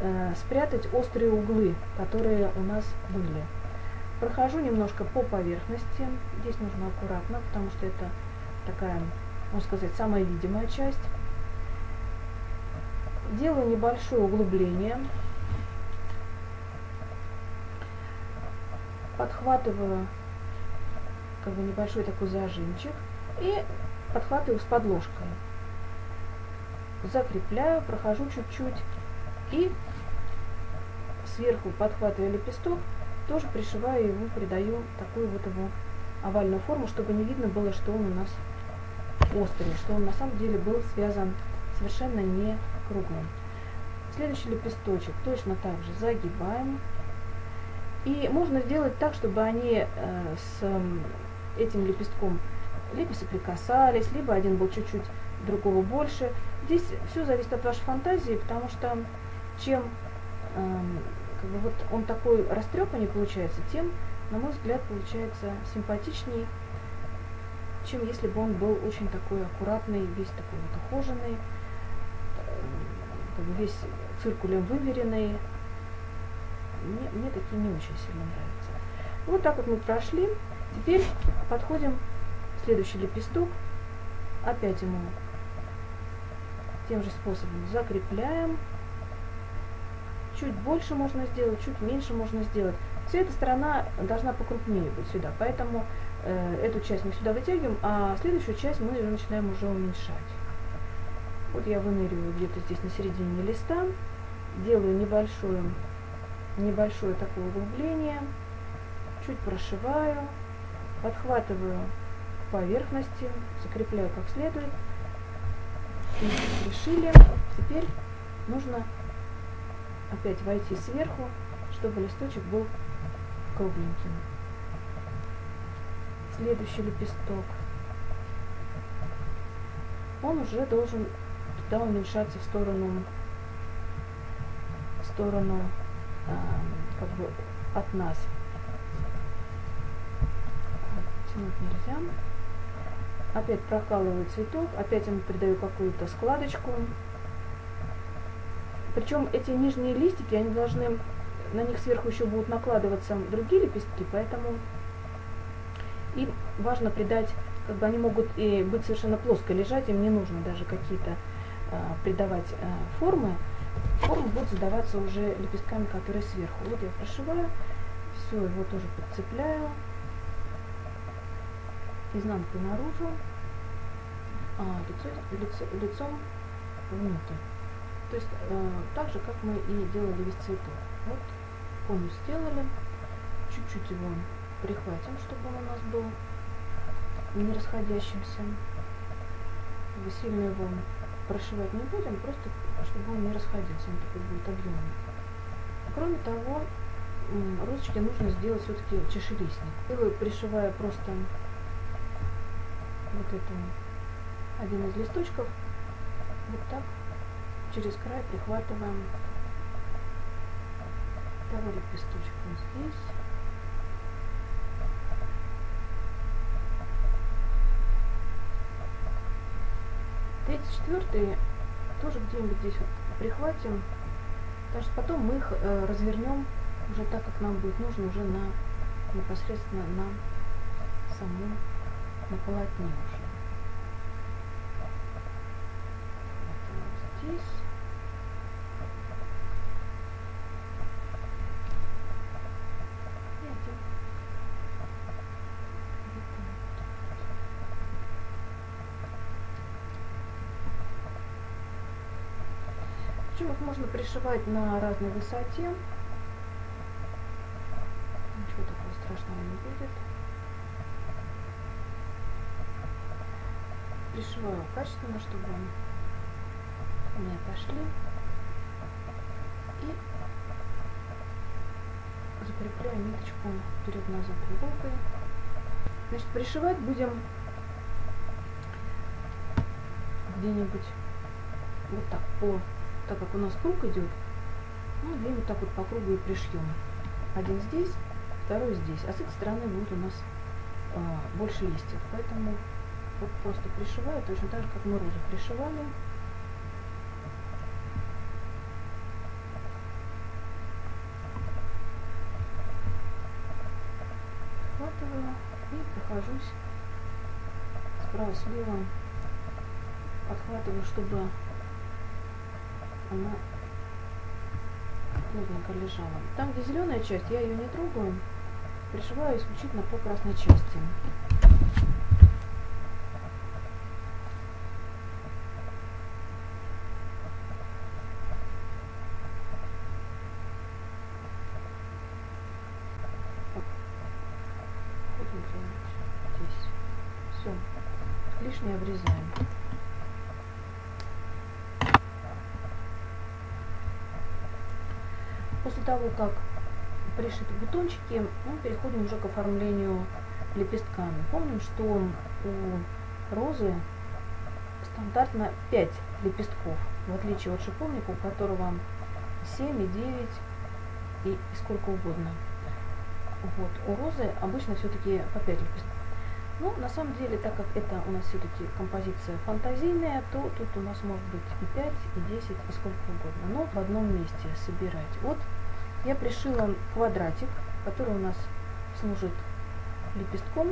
э, спрятать острые углы, которые у нас были. Прохожу немножко по поверхности. Здесь нужно аккуратно, потому что это такая, можно сказать, самая видимая часть. Делаю небольшое углубление. подхватываю как бы небольшой такой зажимчик и подхватываю с подложкой. Закрепляю, прохожу чуть-чуть и сверху подхватываю лепесток тоже пришиваю его, придаю такую вот его овальную форму, чтобы не видно было, что он у нас острый, что он на самом деле был связан совершенно не круглым. Следующий лепесточек точно так же загибаем. И можно сделать так, чтобы они э, с э, этим лепестком либо соприкасались, либо один был чуть-чуть другого больше. Здесь все зависит от вашей фантазии, потому что чем э, как бы вот он такой растрепанный получается, тем, на мой взгляд, получается симпатичнее, чем если бы он был очень такой аккуратный, весь такой вот ухоженный, как бы весь циркулем выверенный. Мне, мне такие не очень сильно нравятся. Вот так вот мы прошли. Теперь подходим следующий лепесток. Опять ему тем же способом закрепляем. Чуть больше можно сделать, чуть меньше можно сделать. Вся эта сторона должна покрупнее быть сюда, поэтому э, эту часть мы сюда вытягиваем, а следующую часть мы начинаем уже уменьшать. Вот я выныриваю где-то здесь на середине листа, делаю небольшое, небольшое такое углубление, чуть прошиваю, подхватываю поверхности, закрепляю как следует. И решили. Теперь нужно опять войти сверху, чтобы листочек был кругленьким. Следующий лепесток. Он уже должен туда уменьшаться в сторону, в сторону э, как бы от нас. Тянуть нельзя. Опять прокалываю цветок, опять ему придаю какую-то складочку. Причем эти нижние листики, они должны, на них сверху еще будут накладываться другие лепестки, поэтому им важно придать, как бы они могут и быть совершенно плоско лежать, им не нужно даже какие-то э, придавать э, формы. Формы будут задаваться уже лепестками, которые сверху. Вот я прошиваю, все, его тоже подцепляю изнанку наружу, а лицо, лицо, лицом внутрь. То есть э, так же, как мы и делали весь цветок. Вот конус сделали, чуть-чуть его прихватим, чтобы он у нас был не расходящимся. Сильно его прошивать не будем, просто чтобы он не расходился, он такой будет объемный. Кроме того, розочки нужно сделать все-таки чешелистник. Делаю, пришивая просто вот это один из листочков, вот так через край прихватываем второй лепесточек вот здесь. Третий, четвертый тоже где-нибудь здесь вот прихватим, потому что потом мы их э, развернем уже так, как нам будет нужно, уже на непосредственно на саму на полотне уже. Вот здесь. Причем их можно пришивать на разной высоте. Ничего такого страшного не будет. пришиваю качественно, чтобы они отошли. И закрепляю ниточку вперед-назад иголкой. Значит, пришивать будем где-нибудь вот так, по, так как у нас круг идет, ну, где-нибудь так вот по кругу и пришьем. Один здесь, второй здесь. А с этой стороны будет у нас а, больше листьев. Поэтому вот просто пришиваю, точно так же, как мы розу пришивали. Хватываю и прохожусь справа-слева, подхватываю, чтобы она плотненько лежала. Там, где зеленая часть, я ее не трогаю, пришиваю исключительно по красной части. здесь. Все. Лишнее обрезаем. После того, как пришиты бутончики, мы переходим уже к оформлению лепестками. Помним, что у розы стандартно 5 лепестков, в отличие от шиповника, у которого 7 и 9 и, сколько угодно. Вот. У розы обычно все-таки по 5 лепестков. Но на самом деле, так как это у нас все-таки композиция фантазийная, то тут у нас может быть и 5, и 10, и сколько угодно. Но в одном месте собирать. Вот я пришила квадратик, который у нас служит лепестком.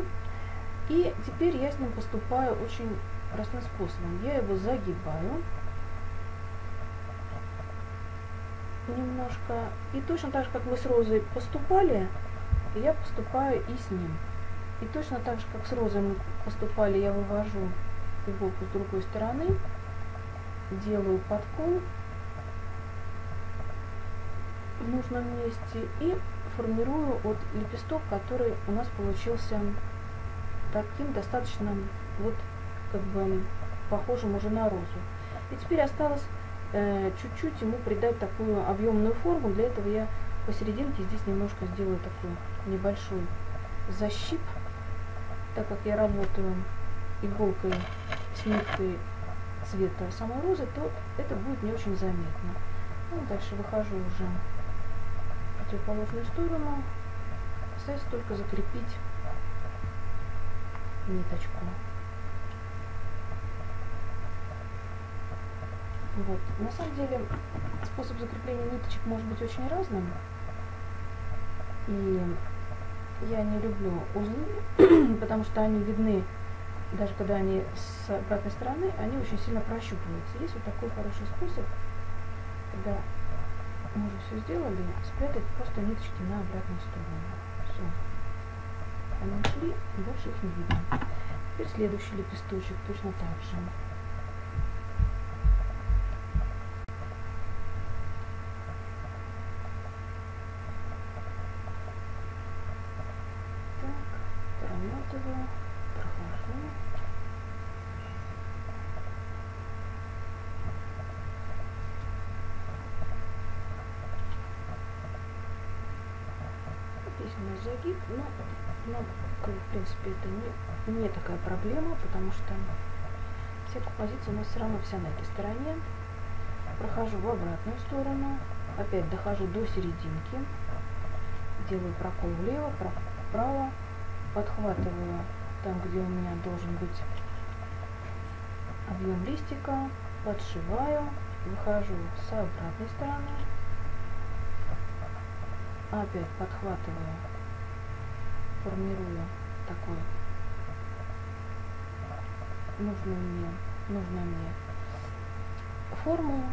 И теперь я с ним поступаю очень простым способом. Я его загибаю немножко. И точно так же, как вы с розой поступали, я поступаю и с ним. И точно так же, как с розой мы поступали, я вывожу иголку с другой стороны, делаю подкол нужном месте и формирую вот лепесток, который у нас получился таким достаточно вот как бы похожим уже на розу. И теперь осталось э, чуть-чуть ему придать такую объемную форму. Для этого я посерединке здесь немножко сделаю такой небольшой защип, так как я работаю иголкой с ниткой цвета самой розы, то это будет не очень заметно. Ну, дальше выхожу уже противоположную сторону. Остается только закрепить ниточку. Вот. На самом деле способ закрепления ниточек может быть очень разным. И я не люблю узлы, потому что они видны, даже когда они с обратной стороны, они очень сильно прощупываются. Есть вот такой хороший способ, когда мы уже все сделали, спрятать просто ниточки на обратную сторону. Все. Они ушли, и больше их не видно. Теперь следующий лепесточек точно так же. загиб, но, но в принципе, это не, такая проблема, потому что вся композиция у нас все равно вся на этой стороне. Прохожу в обратную сторону, опять дохожу до серединки, делаю прокол влево, вправо, подхватываю там, где у меня должен быть объем листика, подшиваю, выхожу с обратной стороны, опять подхватываю формирую такой нужную мне, нужную мне форму,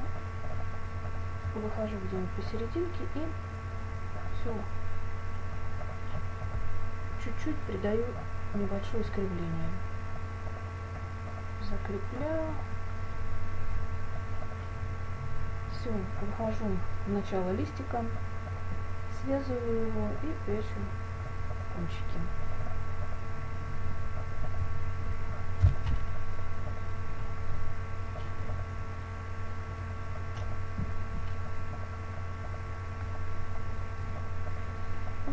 выхожу где-нибудь посерединке и все чуть-чуть придаю небольшое искривление. Закрепляю. Все, выхожу в начало листика, связываю его и прячу кончики.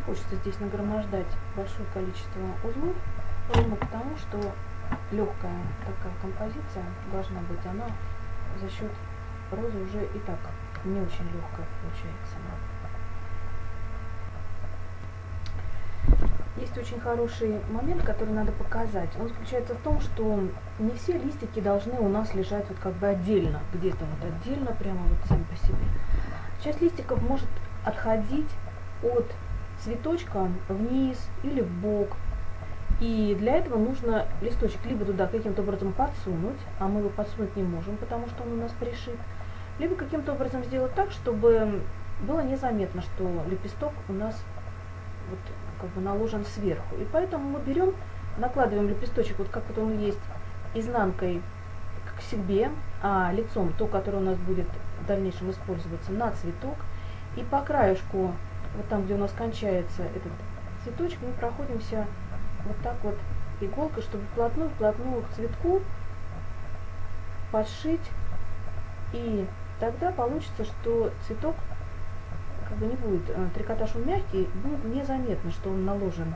Хочется здесь нагромождать большое количество узлов, ровно потому, что легкая такая композиция должна быть, она за счет розы уже и так не очень легкая получается. есть очень хороший момент, который надо показать. Он заключается в том, что не все листики должны у нас лежать вот как бы отдельно, где-то вот отдельно, прямо вот сами по себе. Часть листиков может отходить от цветочка вниз или в бок. И для этого нужно листочек либо туда каким-то образом подсунуть, а мы его подсунуть не можем, потому что он у нас пришит, либо каким-то образом сделать так, чтобы было незаметно, что лепесток у нас вот как бы наложен сверху. И поэтому мы берем, накладываем лепесточек, вот как вот он есть, изнанкой к себе, а лицом то, которое у нас будет в дальнейшем использоваться, на цветок. И по краешку, вот там, где у нас кончается этот цветочек, мы проходимся вот так вот иголкой, чтобы вплотную-вплотную к цветку подшить. И тогда получится, что цветок как бы не будет, э, трикотаж он мягкий, будет незаметно, что он наложен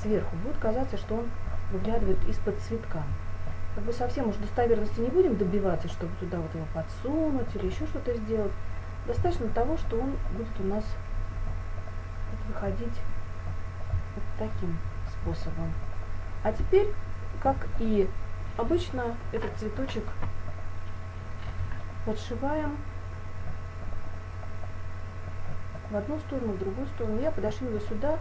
сверху. Будет казаться, что он выглядывает из-под цветка. Как бы совсем уж достоверности не будем добиваться, чтобы туда вот его подсунуть или еще что-то сделать. Достаточно того, что он будет у нас выходить вот таким способом. А теперь, как и обычно, этот цветочек подшиваем в одну сторону, в другую сторону. Я подошью его сюда,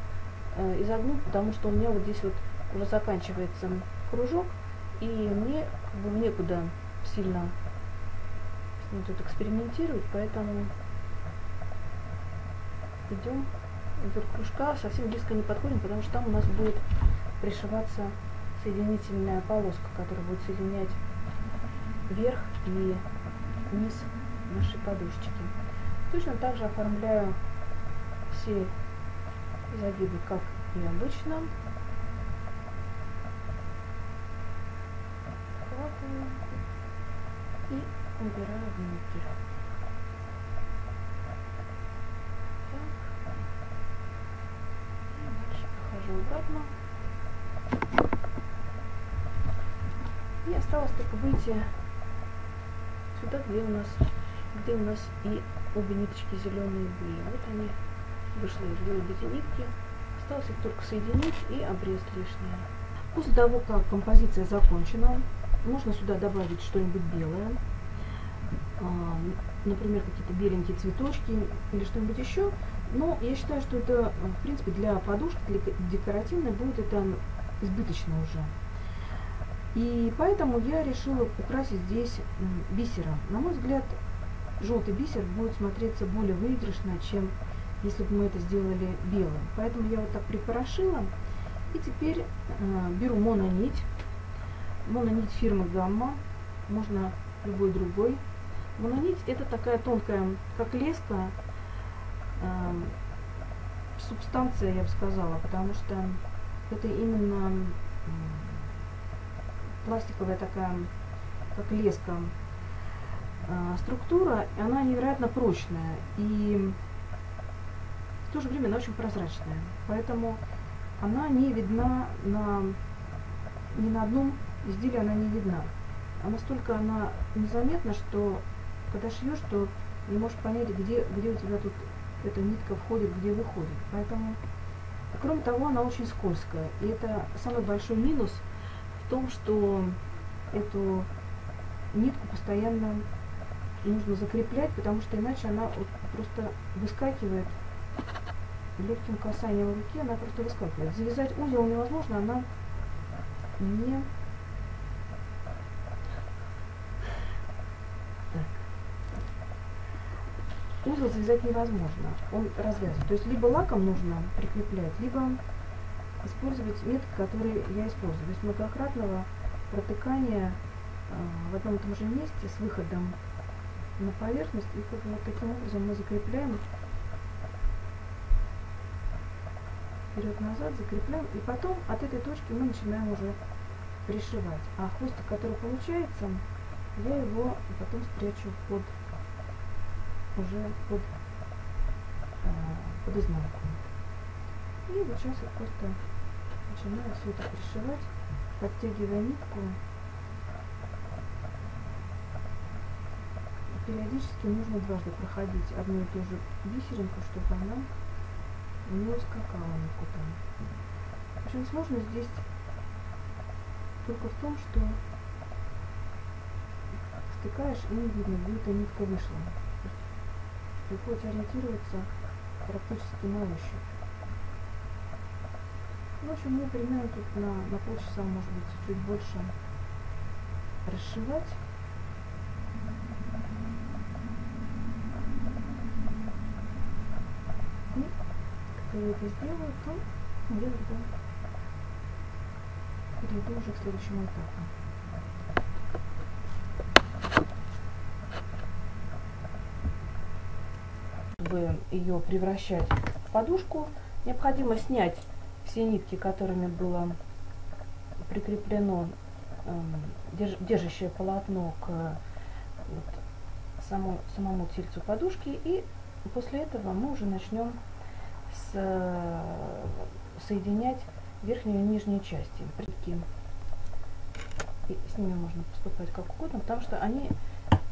э, изогну, потому что у меня вот здесь вот уже заканчивается кружок, и мне как бы некуда сильно ним тут экспериментировать, поэтому идем вдоль кружка, совсем близко не подходим, потому что там у нас будет пришиваться соединительная полоска, которая будет соединять верх и низ нашей подушечки. Точно так же оформляю все загибы, как и обычно. И убираю внутрь. прохожу обратно. И осталось только выйти сюда, где у нас, где у нас и обе ниточки зеленые были. Вот они вышли белой эти нитки. Осталось их только соединить и обрезать лишнее. После того, как композиция закончена, можно сюда добавить что-нибудь белое. А, например, какие-то беленькие цветочки или что-нибудь еще. Но я считаю, что это, в принципе, для подушки, для декоративной будет это избыточно уже. И поэтому я решила украсить здесь бисером. На мой взгляд, желтый бисер будет смотреться более выигрышно, чем если бы мы это сделали белым. Поэтому я вот так припорошила. И теперь э, беру мононить. Мононить фирмы Гамма. Можно любой другой. Мононить это такая тонкая, как леска, э, субстанция, я бы сказала, потому что это именно пластиковая такая, как леска, э, структура, и она невероятно прочная, и в то же время она очень прозрачная, поэтому она не видна на, ни на одном изделии она не видна. А настолько она незаметна, что когда шьешь, то не можешь понять, где, где у тебя тут эта нитка входит, где выходит. Поэтому, кроме того, она очень скользкая. И это самый большой минус в том, что эту нитку постоянно нужно закреплять, потому что иначе она вот просто выскакивает легким касанием руки, она просто выскакивает. Завязать узел невозможно, она не узел завязать невозможно, он развязан. То есть либо лаком нужно прикреплять, либо использовать метод, который я использую. То есть многократного протыкания э, в одном и том же месте с выходом на поверхность. И как вот таким образом мы закрепляем вперед-назад, закрепляем. И потом от этой точки мы начинаем уже пришивать. А хвостик, который получается, я его потом спрячу под уже под, э, под изнанку. И вот сейчас я просто начинаю все это пришивать, подтягивая нитку. Периодически нужно дважды проходить одну и ту же бисеринку, чтобы она не ускакала никуда. В общем, сложность здесь только в том, что стыкаешь и не видно, где эта нитка вышла приходится ориентироваться практически на ощупь. В общем, мне примерно тут на, на полчаса, может быть, чуть больше расшивать. И когда я это сделаю, то я перейду уже к следующему этапу. Чтобы ее превращать в подушку, необходимо снять все нитки, которыми было прикреплено эм, держащее полотно к вот, саму, самому тельцу подушки. И после этого мы уже начнем с, соединять верхнюю и нижнюю части. И с ними можно поступать как угодно, потому что они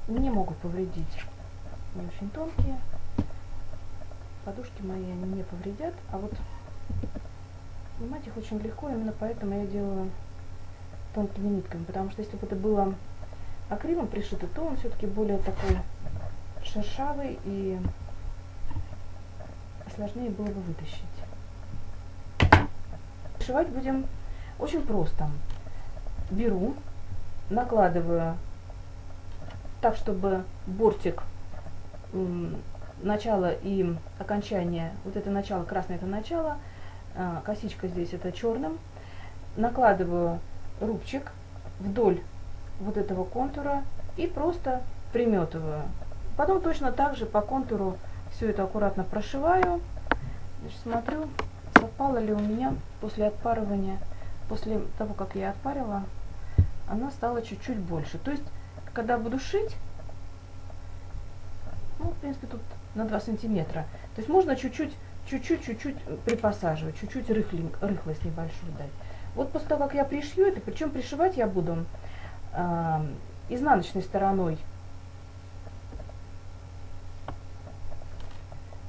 не могут повредить. Они очень тонкие. Подушки мои они не повредят, а вот снимать их очень легко, именно поэтому я делаю тонкими нитками, потому что если бы это было акрилом пришито, то он все-таки более такой шершавый и сложнее было бы вытащить. Шивать будем очень просто. Беру, накладываю так, чтобы бортик начало и окончание, вот это начало, красное это начало, а, косичка здесь это черным. Накладываю рубчик вдоль вот этого контура и просто приметываю. Потом точно так же по контуру все это аккуратно прошиваю. Значит, смотрю, совпало ли у меня после отпарывания, после того, как я отпарила, она стала чуть-чуть больше. То есть, когда буду шить, ну, в принципе, тут на 2 сантиметра. То есть можно чуть-чуть, чуть-чуть, чуть-чуть припосаживать, чуть-чуть рыхлость небольшую дать. Вот после того, как я пришью это, причем пришивать я буду э, изнаночной стороной.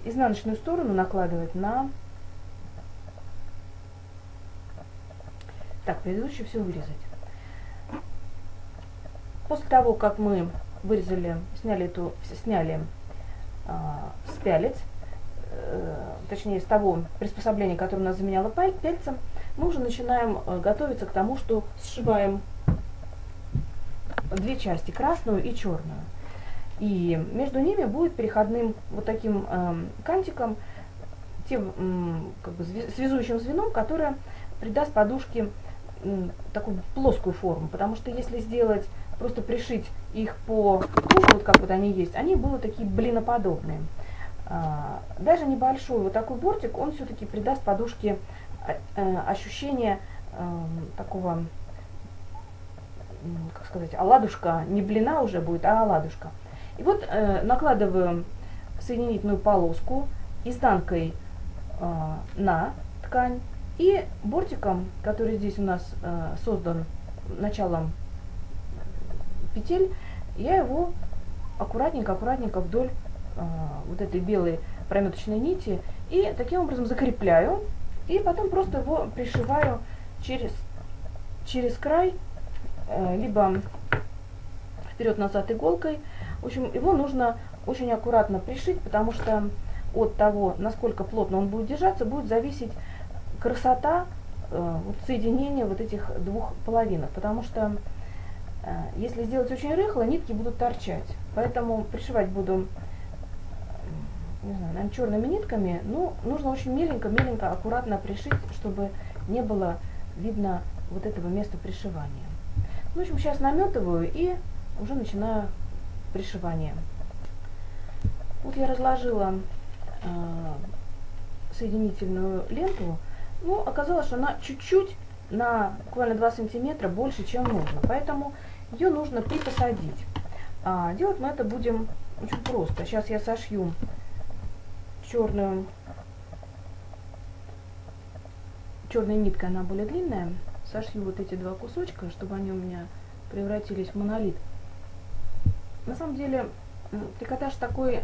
Изнаночную сторону накладывать на... Так, предыдущее все вырезать. После того, как мы вырезали, сняли эту, сняли а, с пялец, э, точнее с того приспособления, которое у нас заменяло пяльцем, мы уже начинаем э, готовиться к тому, что сшиваем две части, красную и черную. И между ними будет переходным вот таким э, кантиком, тем как бы связующим звеном, которое придаст подушке такую плоскую форму. Потому что если сделать, просто пришить их по кругу, вот как вот они есть, они будут такие блиноподобные. А, даже небольшой вот такой бортик, он все-таки придаст подушке а, э, ощущение эм, такого, как сказать, оладушка, не блина уже будет, а оладушка. И вот э, накладываю соединительную полоску изнанкой э, на ткань и бортиком, который здесь у нас создан началом петель, я его аккуратненько-аккуратненько вдоль вот этой белой прометочной нити и таким образом закрепляю и потом просто его пришиваю через, через край, э, либо вперед-назад иголкой. В общем, его нужно очень аккуратно пришить, потому что от того, насколько плотно он будет держаться, будет зависеть красота э, вот, соединения вот этих двух половинок. Потому что э, если сделать очень рыхло, нитки будут торчать. Поэтому пришивать буду не знаю, наверное, черными нитками, ну, нужно очень меленько-меленько, аккуратно пришить, чтобы не было видно вот этого места пришивания. Ну, в общем, сейчас наметываю и уже начинаю пришивание. Вот я разложила э, соединительную ленту. Ну, оказалось, что она чуть-чуть на буквально 2 сантиметра больше, чем нужно. Поэтому ее нужно припосадить. А, делать мы это будем очень просто. Сейчас я сошью черную, черной ниткой, она более длинная, сошью вот эти два кусочка, чтобы они у меня превратились в монолит. На самом деле, трикотаж такой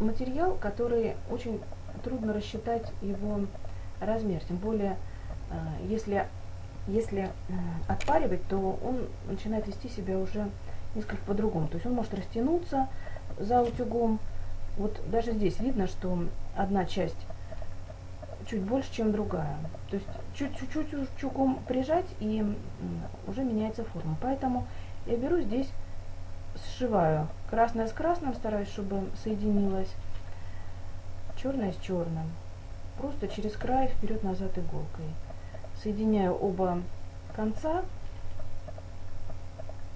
материал, который очень трудно рассчитать его размер, тем более, э, если, если отпаривать, то он начинает вести себя уже несколько по-другому. То есть он может растянуться за утюгом. Вот даже здесь видно, что одна часть чуть больше, чем другая. То есть чуть-чуть чуком прижать и уже меняется форма. Поэтому я беру здесь, сшиваю красное с красным, стараюсь, чтобы соединилось, черное с черным. Просто через край вперед-назад иголкой. Соединяю оба конца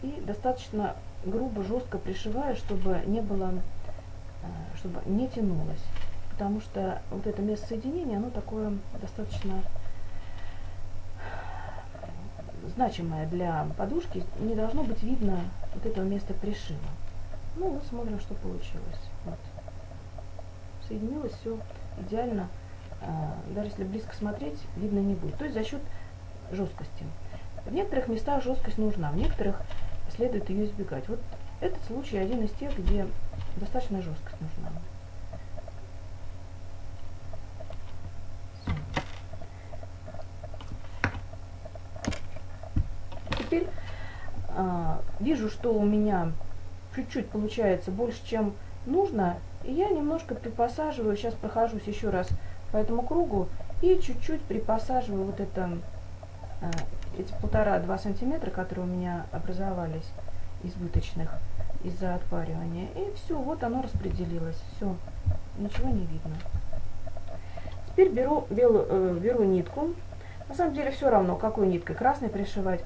и достаточно грубо, жестко пришиваю, чтобы не было, э, чтобы не тянулось потому что вот это место соединения, оно такое достаточно значимое для подушки, не должно быть видно вот этого места пришива. Ну, вот смотрим, что получилось. Вот. Соединилось все идеально. А, даже если близко смотреть, видно не будет. То есть за счет жесткости. В некоторых местах жесткость нужна, в некоторых следует ее избегать. Вот этот случай один из тех, где достаточно жесткость нужна. Теперь а, вижу, что у меня чуть-чуть получается больше, чем нужно, и я немножко припосаживаю, сейчас прохожусь еще раз по этому кругу, и чуть-чуть припосаживаю вот это, а, эти полтора-два сантиметра, которые у меня образовались избыточных из-за отпаривания. И все, вот оно распределилось. Все, ничего не видно. Теперь беру, белую, э, беру нитку. На самом деле все равно, какой ниткой. Красной пришивать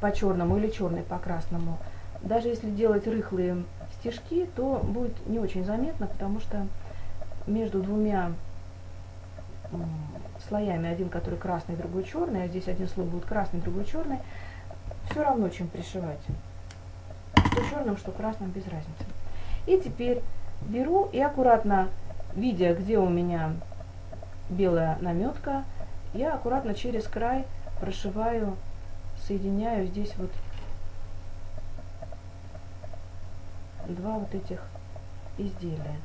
по черному или черной по красному. Даже если делать рыхлые стежки, то будет не очень заметно, потому что между двумя слоями, один который красный, другой черный, а здесь один слой будет красный, другой черный, все равно чем пришивать. Что черным, что красным, без разницы. И теперь беру и аккуратно, видя, где у меня белая наметка, я аккуратно через край прошиваю, соединяю здесь вот два вот этих изделия.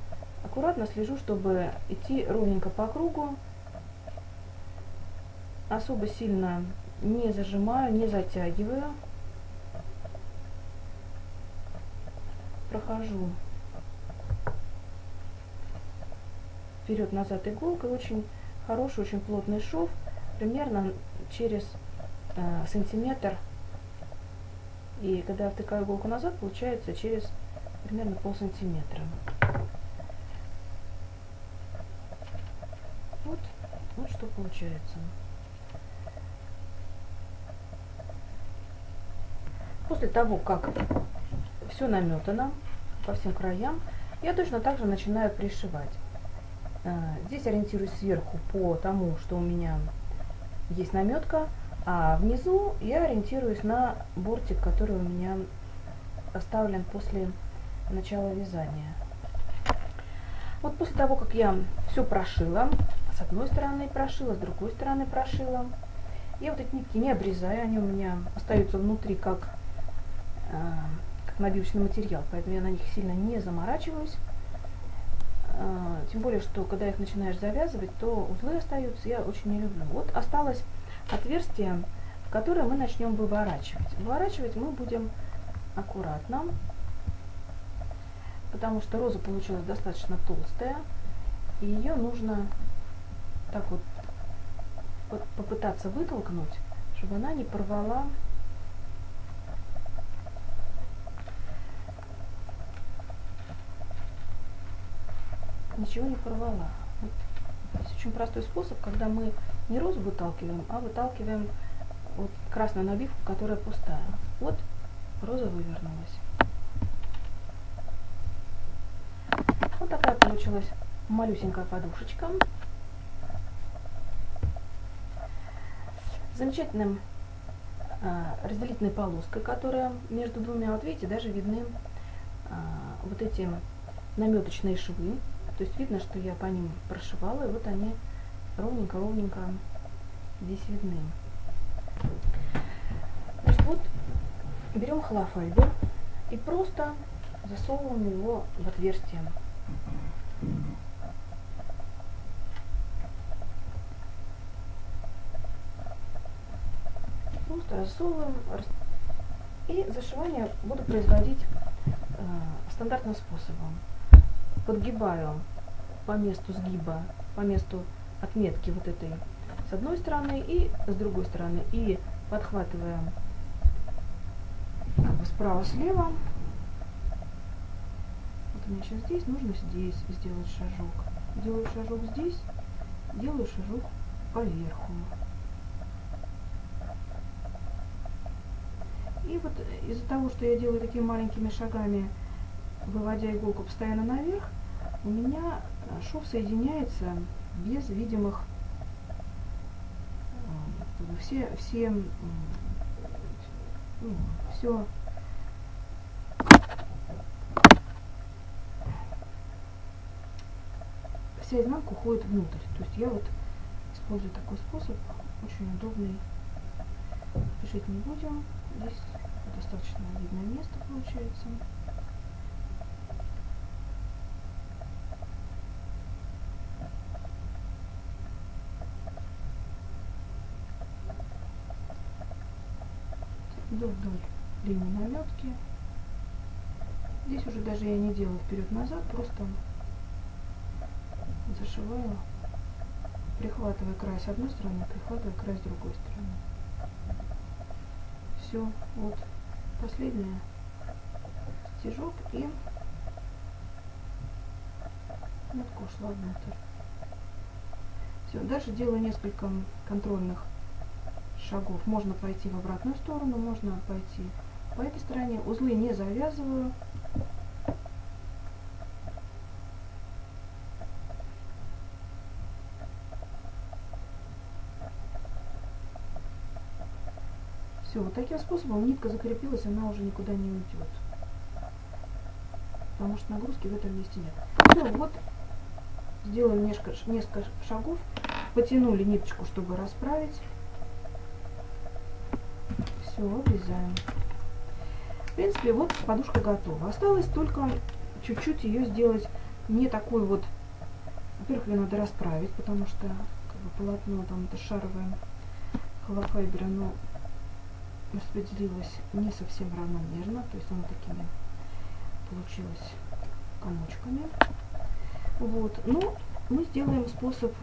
Аккуратно слежу, чтобы идти ровненько по кругу, особо сильно не зажимаю, не затягиваю. прохожу вперед-назад иголкой. Очень хороший, очень плотный шов. Примерно через э, сантиметр. И когда я втыкаю иголку назад, получается через примерно пол сантиметра. Вот, вот что получается. После того, как все наметано по всем краям. Я точно так же начинаю пришивать. Э, здесь ориентируюсь сверху по тому, что у меня есть наметка, а внизу я ориентируюсь на бортик, который у меня оставлен после начала вязания. Вот после того, как я все прошила, с одной стороны прошила, с другой стороны прошила, я вот эти нитки не обрезаю, они у меня остаются внутри как э, набивочный материал, поэтому я на них сильно не заморачиваюсь. А, тем более, что когда их начинаешь завязывать, то узлы остаются, я очень не люблю. Вот осталось отверстие, которое мы начнем выворачивать. Выворачивать мы будем аккуратно, потому что роза получилась достаточно толстая, и ее нужно так вот попытаться вытолкнуть, чтобы она не порвала ничего не порвала. Вот. Здесь очень простой способ, когда мы не розу выталкиваем, а выталкиваем вот красную набивку, которая пустая. Вот роза вывернулась. Вот такая получилась малюсенькая подушечка. Замечательным э, разделительной полоской, которая между двумя, вот видите, даже видны э, вот эти наметочные швы. То есть видно, что я по ним прошивала, и вот они ровненько-ровненько здесь видны. Значит, вот берем холофайбер и просто засовываем его в отверстие. Просто засовываем. И зашивание буду производить э, стандартным способом подгибаю по месту сгиба, по месту отметки вот этой с одной стороны и с другой стороны. И подхватываем справа-слева. Вот у меня сейчас здесь, нужно здесь сделать шажок. Делаю шажок здесь, делаю шажок поверху. И вот из-за того, что я делаю такими маленькими шагами, выводя иголку постоянно наверх, у меня э, шов соединяется без видимых, э, все, все Ну, все. Вся изнанка уходит внутрь. То есть я вот использую такой способ, очень удобный. Спешить не будем. Здесь достаточно видное место получается. Иду вдоль линии наметки. Здесь уже даже я не делаю вперед-назад, просто зашиваю, прихватывая край с одной стороны, прихватывая край с другой стороны. Все, вот последний стежок и нитка ушла внутрь. Все, дальше делаю несколько контрольных шагов. Можно пойти в обратную сторону, можно пойти по этой стороне. Узлы не завязываю. Все, вот таким способом нитка закрепилась, она уже никуда не уйдет. Потому что нагрузки в этом месте нет. Все, вот сделаем несколько, несколько шагов. Потянули ниточку, чтобы расправить. Все, обрезаем. В принципе, вот подушка готова. Осталось только чуть-чуть ее сделать не такой вот... Во-первых, ее надо расправить, потому что как бы, полотно там это шаровое холофайбер, оно распределилось не совсем равномерно, то есть оно такими получилось комочками. Вот. Но мы сделаем способ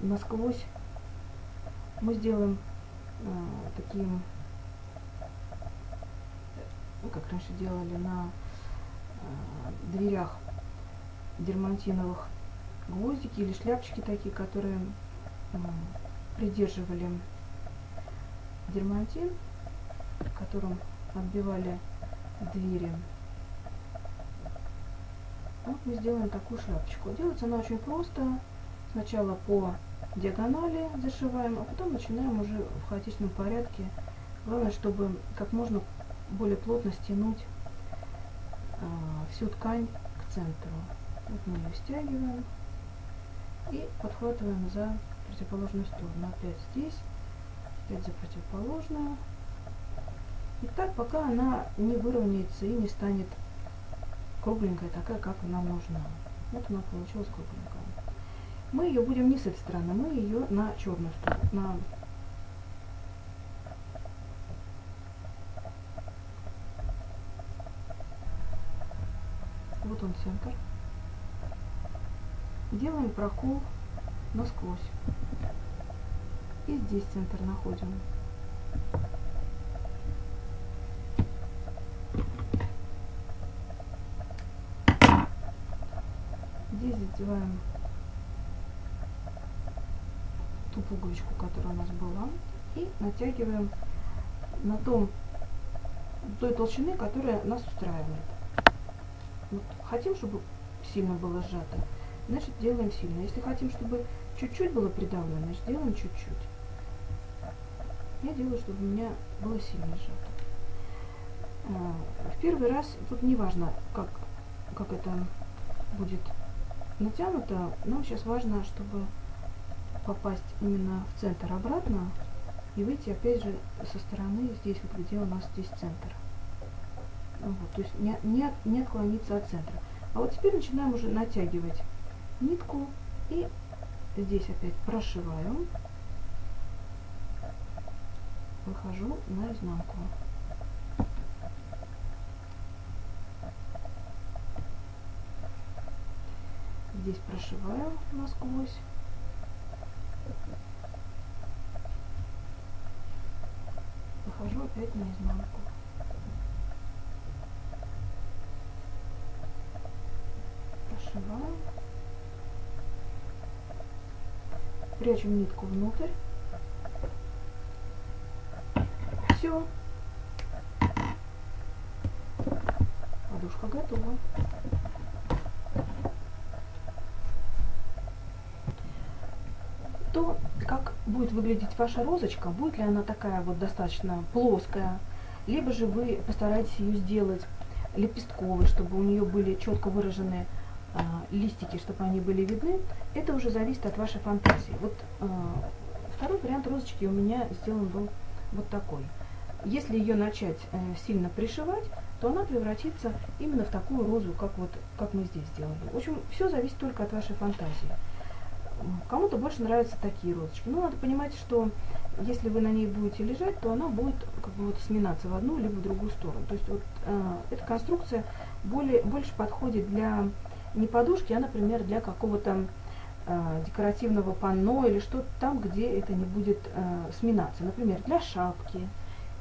насквозь. Мы сделаем таким, ну, как раньше делали на э, дверях дермантиновых гвоздики или шляпочки такие, которые придерживали дермантин, которым отбивали двери. Вот мы сделаем такую шляпочку. Делается она очень просто. Сначала по диагонали зашиваем, а потом начинаем уже в хаотичном порядке. Главное, чтобы как можно более плотно стянуть э, всю ткань к центру. Вот мы ее стягиваем и подхватываем за противоположную сторону. Опять здесь, опять за противоположную. И так, пока она не выровняется и не станет кругленькая, такая, как она нужна. Вот она получилась кругленькая мы ее будем не с этой стороны, мы ее на черную сторону, на вот он центр. Делаем прокол насквозь. И здесь центр находим. Здесь задеваем ту пуговичку, которая у нас была, и натягиваем на том, той толщины, которая нас устраивает. Вот. Хотим, чтобы сильно было сжато, значит делаем сильно. Если хотим, чтобы чуть-чуть было придавлено, значит делаем чуть-чуть. Я делаю, чтобы у меня было сильно сжато. А, в первый раз, тут не важно, как, как это будет натянуто, нам сейчас важно, чтобы попасть именно в центр обратно и выйти опять же со стороны здесь вот где у нас здесь центр. Вот, то есть не, не, не отклониться от центра. А вот теперь начинаем уже натягивать нитку и здесь опять прошиваю выхожу на изнанку здесь прошиваю насквозь Выхожу опять на изнанку. Прошиваю. Прячем нитку внутрь. Все. Подушка готова. То, как будет выглядеть ваша розочка, будет ли она такая вот достаточно плоская, либо же вы постараетесь ее сделать лепестковой, чтобы у нее были четко выраженные а, листики, чтобы они были видны, это уже зависит от вашей фантазии. Вот а, второй вариант розочки у меня сделан был вот такой. Если ее начать э, сильно пришивать, то она превратится именно в такую розу, как вот как мы здесь сделали. В общем, все зависит только от вашей фантазии. Кому-то больше нравятся такие розочки. Но надо понимать, что если вы на ней будете лежать, то она будет как бы вот сминаться в одну либо в другую сторону. То есть вот э, эта конструкция более, больше подходит для не подушки, а, например, для какого-то э, декоративного панно или что-то там, где это не будет э, сминаться. Например, для шапки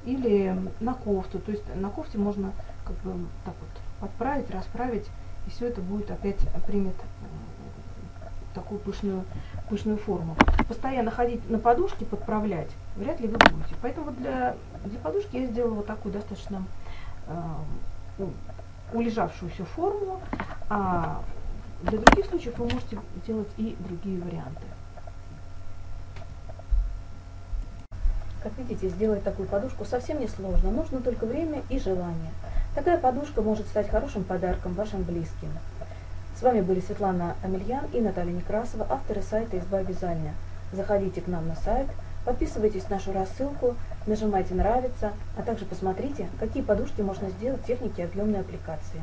или на кофту. То есть на кофте можно как бы так вот подправить, расправить, и все это будет опять примет такую пышную, пышную форму. Постоянно ходить на подушке, подправлять, вряд ли вы будете. Поэтому для, для подушки я сделала вот такую достаточно э, улежавшуюся форму, а для других случаев вы можете делать и другие варианты. Как видите, сделать такую подушку совсем не сложно, нужно только время и желание. Такая подушка может стать хорошим подарком вашим близким. С вами были Светлана Амельян и Наталья Некрасова, авторы сайта «Изба вязания». Заходите к нам на сайт, подписывайтесь на нашу рассылку, нажимайте «Нравится», а также посмотрите, какие подушки можно сделать в технике объемной аппликации.